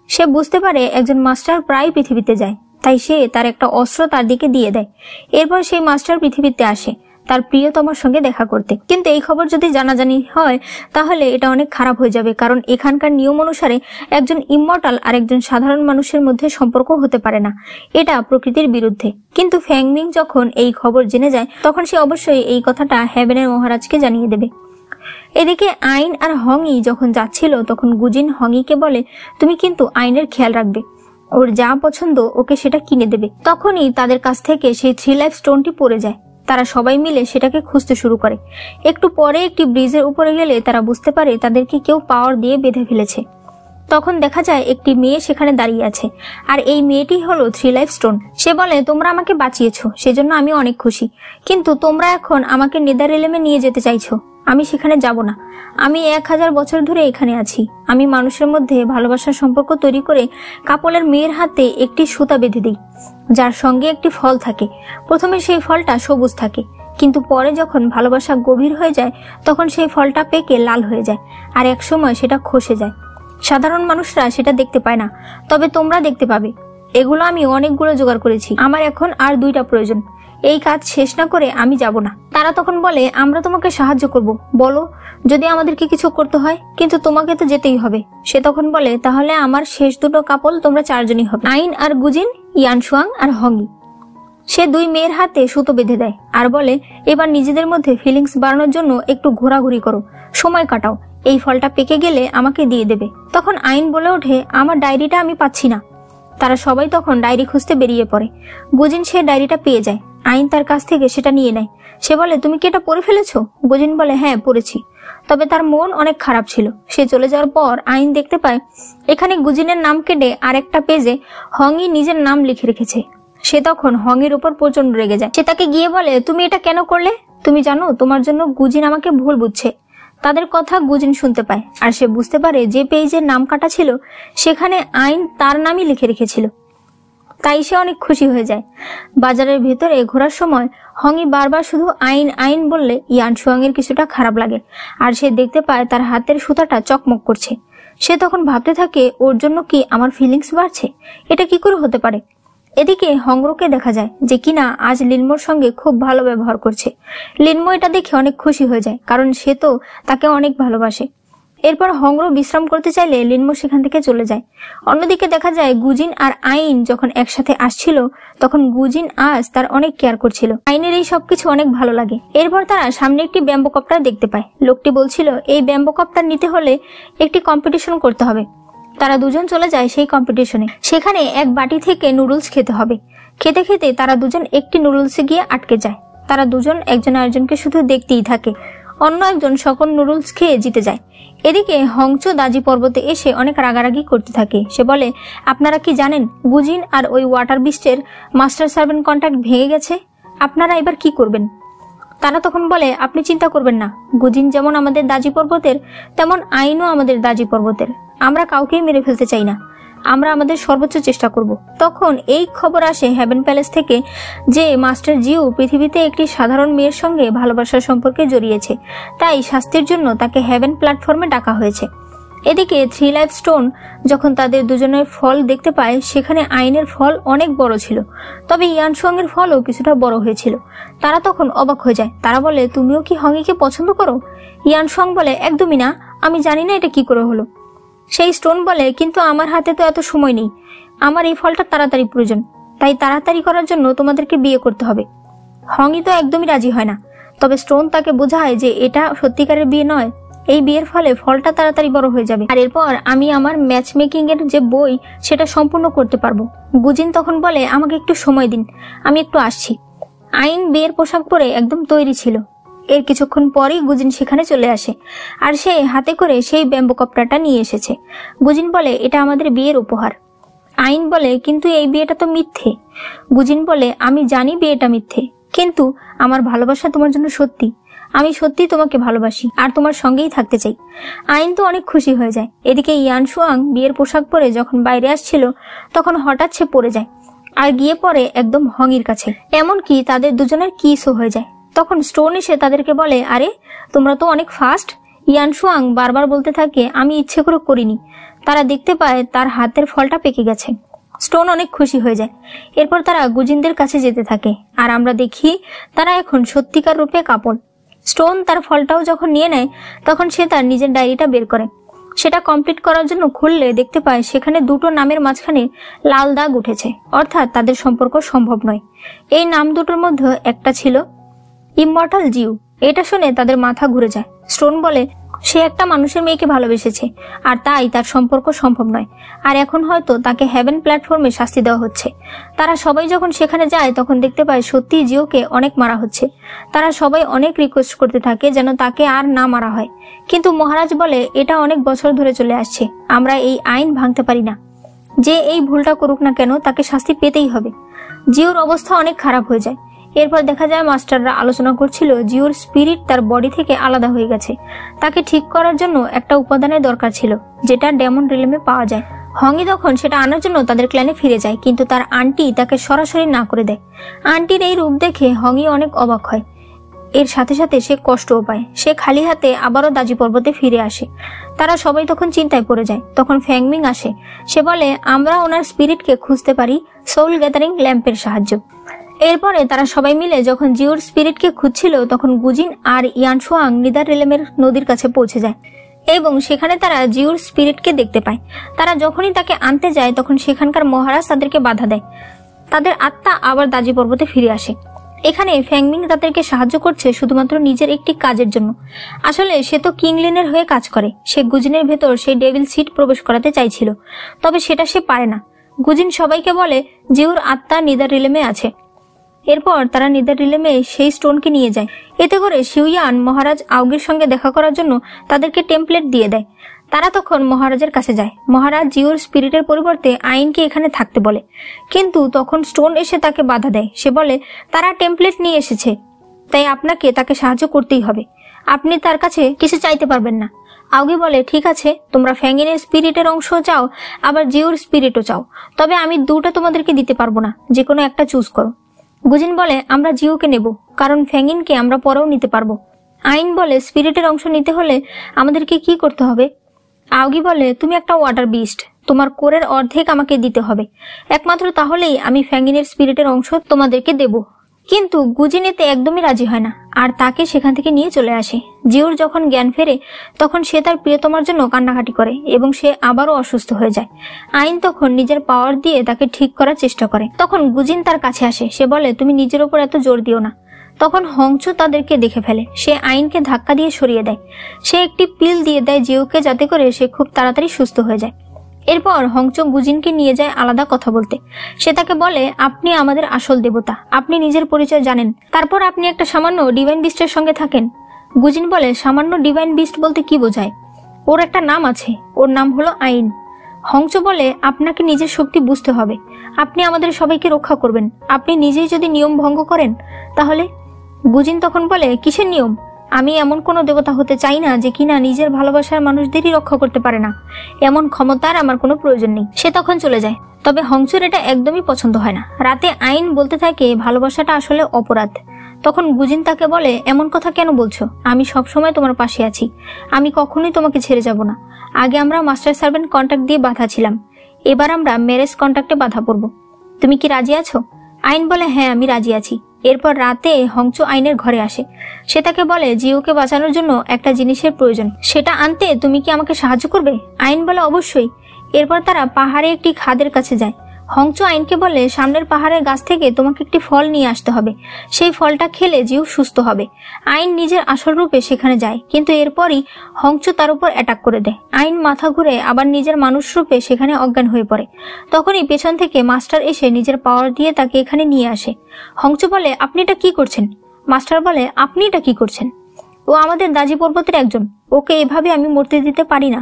সে বুঝতে পারে একজন মাস্টার প্রায় পৃথিবীতে যায়, তাই সে তার একটা অস্ত্র তার দিকে দিয়ে দেয়। এরপর সেই মাস্টার পৃথিবীতে আসে। তার প্রিয়তমার সঙ্গে দেখা করতে। কিন্তু এই খবর যদি জানাজানি হয়, তাহলে এটা অনেক খারাপ হয়ে যাবে, কারণ এখানকার নিয়ম অনুসারে একজন ইমমর্টাল আর একজন সাধারণ মানুষের মধ্যে সম্পর্ক হতে পারে না। এটা প্রকৃতির বিরুদ্ধে। কিন্তু ফ্যাংমিং যখন এই খবর জেনে যায়, তখন সে অবশ্যই এই কথাটা হ্যাবেনের মহারাজকে জানিয়ে দেবে। এদিকে আইন আর হংই যখন যাচ্ছিল, তখন গুজিন হংইকে বলে, তুমি কিন্তু আইনের খেয়াল রাখবে। ওর যা পছন্দ, ওকে সেটা কিনে দেবে। তখনই তাদের কাছ থেকে সেই থ্রি লাইফ স্টোনটি পড়ে যায়। তারা সবাই মিলে সেটাকে খুঁজতে শুরু করে। একটু পরে একটি ব্রিজের উপরে গেলে তারা বুঝতে পারে তাদেরকে কেউ পাওয়ার দিয়ে বেঁধে ফেলেছে। তখন দেখা যায় একটি মেয়ে সেখানে দাঁড়িয়ে আছে। আর এই মেয়েটি হলো থ্রি লাইফ স্টোন সে বলে, তোমরা আমাকে বাঁচিয়েছো, সেজন্য আমি অনেক খুশি। কিন্তু তোমরা এখন আমাকে নেদার এলেমে নিয়ে যেতে চাইছো। আমি সেখানে যাব না। আমি এক হাজার বছর ধরে এখানে আছি। আমি মানুষের মধ্যে ভালোবাসার সম্পর্ক তৈরি করে কাপলের মেয়ের হাতে একটি সুতা বেঁধে দিই, যার সঙ্গে একটি ফল থাকে। প্রথমে সেই ফলটা সবুজ থাকে, কিন্তু পরে যখন ভালোবাসা গভীর হয়ে যায়, তখন সেই ফলটা পেকে লাল হয়ে যায়, আর এক সময় সেটা খসে যায়। সাধারণ মানুষরা সেটা দেখতে পায় না। তবে তোমরা দেখতে পাবে। এগুলো আমি অনেকগুলো জোগাড় করেছি। আমার এখন আর দুইটা প্রয়োজন। এই কাজ শেষ না করে আমি যাব না। তারা তখন বলে, আমরা তোমাকে সাহায্য করব। বলো, যদি আমাদেরকে কিছু করতে হয়, কিন্তু তোমাকে তো যেতেই হবে। সে তখন বলে, তাহলে আমার শেষ দুটো কাপল তোমরা চারজনই হবে। আইন আর গুজিন ইয়ানসুয়াং আর হঙ্গি সে দুই মেয়ের হাতে সুতো বেঁধে দেয় আর বলে, এবার নিজেদের মধ্যে ফিলিংস বাড়ানোর জন্য একটু ঘোরাঘুরি করো। সময় কাটাও। এই ফলটা পেকে গেলে আমাকে দিয়ে দেবে। তখন আইন বলে ওঠে, আমার ডায়েরিটা আমি পাচ্ছি না। তারা সবাই তখন ডায়েরি খুঁজতে বেরিয়ে পড়ে। গুজিন সে ডায়েরিটা পেয়ে যায়। আইন তার কাছ থেকে সেটা নিয়ে নেয়। সে বলে, তুমি কি এটা পড়ে ফেলেছো? গুজিন বলে হ্যাঁ পড়েছি। তবে তার মন অনেক খারাপ ছিল। সে চলে যাওয়ার পর আইন দেখতে পায়, এখানে গুজিনের নাম কেটে আরেকটা পেজে হংই নিজের নাম লিখে রেখেছে। সে তখন হংয়ের উপর প্রচণ্ড রেগে যায়। সে তাকে গিয়ে বলে, তুমি এটা কেন করলে? তুমি জানো, তোমার জন্য গুজিন আমাকে ভুল বুঝছে। তাদের কথা গুজিন শুনতে পায়। আর সে বুঝতে পারে যে পেজের নাম কাটা ছিল, সেখানে আইন তার নামই লিখে রেখেছিল। তাই সে অনেক খুশি হয়ে যায়। বাজারের ভেতরে ঘোরার সময় হংই বারবার শুধু আইন আইন বললে ইয়ান সুয়াং এর কিছুটা খারাপ লাগে। আর সে দেখতে পায় তার হাতের সুতাটা চকমক করছে। সে তখন ভাবতে থাকে, ওর জন্য কি আমার ফিলিংস বাড়ছে? এটা কি করে হতে পারে? এদিকে হংরোকে দেখা যায় যে কিনা আজ লিনমোর সঙ্গে খুব ভালো ব্যবহার করছে। লিনমো এটা দেখে অনেক খুশি হয়ে যায়, কারণ সে তো তাকে অনেক ভালোবাসে। এরপর হংরো বিশ্রাম করতে চাইলে লিনমো সেখান থেকে চলে যায়। অন্যদিকে দেখা যায় গুজিন আর আইন যখন একসাথে আসছিল, তখন গুজিন আজ তার অনেক কেয়ার করছিল। আইনের এই সবকিছু অনেক ভালো লাগে। এরপর তারা সামনে একটি ব্যাম্বো কপ্টার দেখতে পায়। লোকটি বলছিল, এই ব্যাম্বো কপ্টার নিতে হলে একটি কম্পিটিশন করতে হবে। তারা দুজন চলে যায় সেই কম্পিটিশনে সেখানে এক বাটি থেকে নুডলস খেতে হবে। খেতে খেতে তারা দুজন একটি নুডলসে গিয়ে আটকে যায়। তারা দুজন একজন আরেকজনকে শুধু দেখতেই থাকে। অন্য একজন সকল নুডলস খেয়ে জিতে যায়। এদিকে হংচো দাজি পর্বতে এসে অনেক রাগারাগি করতে থাকে। সে বলে, আপনারা কি জানেন, গুজিন আর ওই ওয়াটার বিস্টের মাস্টার সার্ভেন্ট কন্ট্যাক্ট ভেঙে গেছে? আপনারা এবার কি করবেন? তারা তখন বলে, আপনি চিন্তা করবেন না। গুজিন যেমন আমাদের দাজি পর্বতের, তেমন আইনও আমাদের দাজি পর্বতের। আমরা কাউকেই মেরে ফেলতে চাই না। আমরা আমাদের সর্বোচ্চ চেষ্টা করব। তখন এই খবর আসে হ্যাভেন প্যালেস থেকে যে মাস্টার জিও পৃথিবীতে একটি সাধারণ মেয়ের সঙ্গে ভালোবাসার সম্পর্কে জড়িয়েছে। তাই শাস্তির জন্য তাকে হ্যাভেন প্ল্যাটফর্মে ডাকা হয়েছে। এদিকে থ্রি লাইফ স্টোন যখন তাদের দুজনের ফল দেখতে পায়, সেখানে আইনের ফল অনেক বড় ছিল। তবে ইয়ানসং এর ফলও কিছুটা বড় হয়েছিল। তারা তখন অবাক হয়ে যায়। তারা বলে, তুমিও কি হংইকে পছন্দ করো? ইয়ানসং বলে, একদমই না। আমি জানি না এটা কি করে হলো। সেই স্টোন বলে, কিন্তু আমার হাতে তো এত সময় নেই। আমার এই ফলটা তাড়াতাড়ি প্রয়োজন। তাই তাড়াতাড়ি করার জন্য তোমাদেরকে বিয়ে করতে হবে। হংই তো একদমই রাজি হয় না। তবে স্টোন তাকে বোঝায় যে এটা সত্যিকারের বিয়ে নয়। এই বিয়ের ফলে ফলটা তাড়াতাড়ি বড় হয়ে যাবে। আর এরপর আমি আমার ম্যাচ মেকিং এর যে বই, সেটা সম্পূর্ণ করতে পারব। গুজিন তখন বলে, আমাকে একটু সময় দিন। আমি একটু আসছি। আইন বিয়ের পোশাক পরে একদম তৈরি ছিল। এর কিছুক্ষণ পরেই গুজিন সেখানে চলে আসে। আর সে হাতে করে সেই ব্যাম্বো কপ্টারটা নিয়ে এসেছে। গুজিন বলে, এটা আমাদের বিয়ের উপহার। আইন বলে, কিন্তু এই বিয়েটা তো মিথ্যে। গুজিন বলে, আমি জানি বিয়েটা মিথ্যে, কিন্তু আমার ভালোবাসা তোমার জন্য সত্যি। আমি সত্যি তোমাকে ভালোবাসি আর তোমার সঙ্গেই থাকতে চাই। আইন তো অনেক খুশি হয়ে যায়। এদিকে ইয়ান সুয়াং বিয়ের পোশাক পরে যখন বাইরে আসছিল, তখন হঠাৎ সে পড়ে যায় আর গিয়ে পরে একদম হংয়ের কাছে। এমনকি তাদের দুজনের কিসও হয়ে যায়। তখন স্টোন এসে তাদেরকে বলে, আরে, তোমরা তো অনেক ফাস্ট ইয়ান সুয়াং বারবার বলতে থাকে, আমি ইচ্ছে করে করিনি। তারা দেখতে পায় তার হাতের ফলটা পেকে গেছে। স্টোন অনেক খুশি হয়ে যায়। এরপর তারা গুজিনদের কাছে যেতে থাকে। আর আমরা দেখি তারা এখন সত্যিকার রূপে কাপড়। স্টোন তার ফলটাও যখন নিয়ে নেয়, তখন সে তার নিজের ডায়েরিটা বের করে। সেটা কমপ্লিট করার জন্য খুললে দেখতে পায় সেখানে দুটো নামের মাঝখানে লাল দাগ উঠেছে। অর্থাৎ তাদের সম্পর্ক সম্ভব নয়। এই নাম দুটোর মধ্যে একটা ছিল ইমমর্টাল জিউ, এটা শুনে তাদের মাথা ঘুরে যায়। স্টোন বলে, সে একটা মানুষের মেয়েকে ভালোবেসেছে, আর তাই তার সম্পর্ক সম্ভব নয়। আর এখন হয়তো তাকে হ্যাভেন প্ল্যাটফর্মে শাস্তি দেওয়া হচ্ছে। তারা সবাই যখন সেখানে যায়, তখন দেখতে পায় সত্যি জিওকে অনেক মারা হচ্ছে। তারা সবাই অনেক রিকোয়েস্ট করতে থাকে যেন তাকে আর না মারা হয়। কিন্তু মহারাজ বলে, এটা অনেক বছর ধরে চলে আসছে, আমরা এই আইন ভাঙতে পারি না। যে এই ভুলটা করুক না কেন, তাকে শাস্তি পেতেই হবে। জিওর অবস্থা অনেক খারাপ হয়ে যায়। এরপর দেখা যায় মাস্টাররা আলোচনা করছিল জিওর স্পিরিট তার বডি থেকে আলাদা হয়ে গেছে। তাকে ঠিক করার জন্য একটা উপাদানের দরকার ছিল, যেটা ডেমন রিলেমে পাওয়া যায়। হংই তখন সেটা আনার জন্য তাদের ক্ল্যানে ফিরে যায়, কিন্তু তার আন্টি তাকে সরাসরি না করে দেয়। আন্টির এই রূপ দেখে হংই অনেক অবাক হয়। এর সাথে সাথে সে কষ্টও পায়। সে খালি হাতে আবারও দাজি পর্বতে ফিরে আসে। তারা সবাই তখন চিন্তায় পড়ে যায়। তখন ফ্যাংমিং আসে। সে বলে, আমরা ওনার স্পিরিটকে খুঁজতে পারি সোল গ্যাদারিং ল্যাম্পের সাহায্য। এরপরে তারা সবাই মিলে যখন জিওর স্পিরিটকে খুঁজছিল, তখন গুজিন আর ইয়ানসুয়াং নিদার রেলেমের নদীর কাছে পৌঁছে যায় এবং সেখানে তারা জিওর স্পিরিটকে দেখতে পায়। তারা যখনই তাকে আনতে যায়, তখন সেখানকার মহারাজ তাদেরকে বাধা দেয়। তাদের আত্মা আবার দাজি পর্বতে ফিরে আসে। এখানে ফ্যাংমিং তাদেরকে সাহায্য করছে শুধুমাত্র নিজের একটি কাজের জন্য। আসলে সে তো কিংলিনের হয়ে কাজ করে। সে গুজিনের ভেতর সেই ডেভিল সিট প্রবেশ করাতে চাইছিল, তবে সেটা সে পারে না। গুজিন সবাইকে বলে জিওর আত্মা নিদার রিলেমে আছে। এরপর তারা নিদার রিলেমে সেই স্টোনকে নিয়ে যায়। এতে করে শিউয়ান মহারাজ আউগের সঙ্গে দেখা করার জন্য তাদেরকে টেমপ্লেট দিয়ে দেয়। তারা তখন মহারাজের কাছে যায়। মহারাজ জিওর স্পিরিটের পরিবর্তে আইনকে এখানে থাকতে বলে। কিন্তু তখন স্টোন এসে তাকে বাধা দেয়। সে বলে, তারা টেমপ্লেট নিয়ে এসেছে। তাই আপনাকে তাকে সাহায্য করতেই হবে। আপনি তার কাছে কিছু চাইতে পারবেন না। আউগি বলে, ঠিক আছে, তোমরা ফ্যাঙ্গিনের স্পিরিটের অংশ চাও, আবার জিওর স্পিরিটও চাও। তবে আমি দুটো তোমাদেরকে দিতে পারব না। যে কোনো একটা চুজ করো। গুজিন বলে, আমরা জিওকে নেব, কারণ ফ্যাঙ্গিনকে আমরা পরেও নিতে পারব। আইন বলে, স্পিরিটের অংশ নিতে হলে আমাদেরকে কি করতে হবে? আউগি বলে, তুমি একটা ওয়াটার বিস্ট, তোমার কোরের অর্ধেক আমাকে দিতে হবে। একমাত্র তাহলেই আমি ফ্যাঙ্গিনের স্পিরিটের অংশ তোমাদেরকে দেব। কিন্তু গুজিন এতে একদমই রাজি হয় না। আর তাকে সেখান থেকে নিয়ে চলে আসে। জিওর যখন জ্ঞান ফেরে, তখন সে তার প্রিয়তমার জন্য কান্নাকাটি করে এবং সে আবারও অসুস্থ হয়ে যায়। আইন তখন নিজের পাওয়ার দিয়ে তাকে ঠিক করার চেষ্টা করে। তখন গুজিন তার কাছে আসে। সে বলে, তুমি নিজের ওপর এত জোর দিও না। তখন হংচু তাদেরকে দেখে ফেলে। সে আইনকে ধাক্কা দিয়ে সরিয়ে দেয়। সে একটি পিল দিয়ে দেয় জিওকে যাতে করে সে খুব তাড়াতাড়ি সুস্থ হয়ে যায়। এরপর হংচো গুজিনকে নিয়ে যায় আলাদা কথা বলতে। সে তাকে বলে, আপনি আমাদের আসল দেবতা। আপনি নিজের পরিচয় জানেন। তারপর আপনি একটা সামান্য ডিভাইন বিস্টের সঙ্গে থাকেন। গুজিন বলে, সামান্য ডিভাইন বিস্ট বলতে কি বোঝায়? ওর একটা নাম আছে। ওর নাম হলো আইন। হংচ বলে, আপনাকে নিজের শক্তি বুঝতে হবে। আপনি আমাদের সবাইকে রক্ষা করবেন। আপনি নিজেই যদি নিয়ম ভঙ্গ করেন, তাহলে? গুজিন তখন বলে, কিসের নিয়ম? আমি এমন কোনো দেবতা হতে চাই না যে কিনা নিজের ভালোবাসার মানুষদেরই রক্ষা করতে পারে না। এমন ক্ষমতার আমার কোনো প্রয়োজন নেই। সে তখন চলে যায়। তবে হংসুর এটা একদমই পছন্দ হয় না। রাতে আইন বলতে থাকে, ভালোবাসাটা আসলে অপরাধ। তখন গুজিন তাকে বলে, এমন কথা কেন বলছো? আমি সবসময় তোমার পাশে আছি। আমি কখনোই তোমাকে ছেড়ে যাব না। আগে আমরা মাস্টার সার্ভেন্ট কন্ট্যাক্ট দিয়ে বাধা ছিলাম। এবার আমরা ম্যারেজ কন্ট্যাক্টে বাধা পড়ব। তুমি কি রাজি আছো? আইন বলে হ্যাঁ আমি রাজি আছি। এরপর রাতে হংচু আইনের ঘরে আসে। সে তাকে বলে, জিওকে বাঁচানোর জন্য একটা জিনিসের প্রয়োজন। সেটা আনতে তুমি কি আমাকে সাহায্য করবে? আইন বলে, অবশ্যই। এরপর তারা পাহাড়ে একটি খাদের কাছে যায়। হংচু আইনকে বলে সামনের পাহাড়ের গাছ থেকে তোমাকে একটি ফল নিয়ে আসতে হবে। সেই ফলটা খেলে জিও সুস্থ হবে। আইন নিজের আসল রূপে সেখানে যায়, কিন্তু এরপরই হংচু তার উপর অ্যাটাক করে দেয়। আইন মাথা ঘুরে আবার নিজের মানুষ রূপে সেখানে অজ্ঞান হয়ে পড়ে। তখনই পেছন থেকে মাস্টার এসে নিজের পাওয়ার দিয়ে তাকে এখানে নিয়ে আসে। হংচু বলে, আপনি এটা কি করছেন? মাস্টার বলে, আপনি এটা কি করছেন? ও আমাদের দাজি পর্বতের একজন। ওকে এভাবে আমি মরতে দিতে পারি না।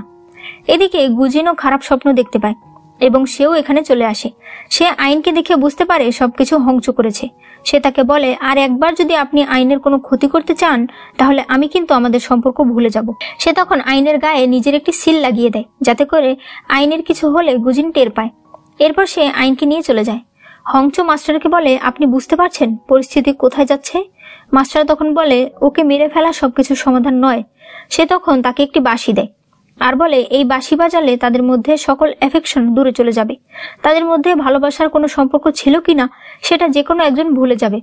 এদিকে গুজিনও খারাপ স্বপ্ন দেখতে পায়। এবং সেও এখানে চলে আসে। সে আইনকে দেখে বুঝতে পারে সবকিছু হংচু করেছে। সে তাকে বলে, আর একবার যদি আপনি আইনের কোনো ক্ষতি করতে চান, তাহলে আমি কিন্তু আমাদের সম্পর্ক ভুলে যাব। সে তখন আইনের গায়ে নিজের একটি সিল লাগিয়ে দেয়, যাতে করে আইনের কিছু হলে গুজিন টের পায়। এরপর সে আইনকে নিয়ে চলে যায়। হংচু মাস্টারকে বলে, আপনি বুঝতে পারছেন পরিস্থিতি কোথায় যাচ্ছে? মাস্টার তখন বলে, ওকে মেরে ফেলা সবকিছুর সমাধান নয়। সে তখন তাকে একটি বাঁশি দেয়। আর বলে, এই বাঁশি বাজালে তাদের মধ্যে সকল এফেকশন দূরে চলে যাবে। তাদের মধ্যে ভালোবাসার কোনো সম্পর্ক ছিল কি না সেটা যে কোনো একজন ভুলে যাবে।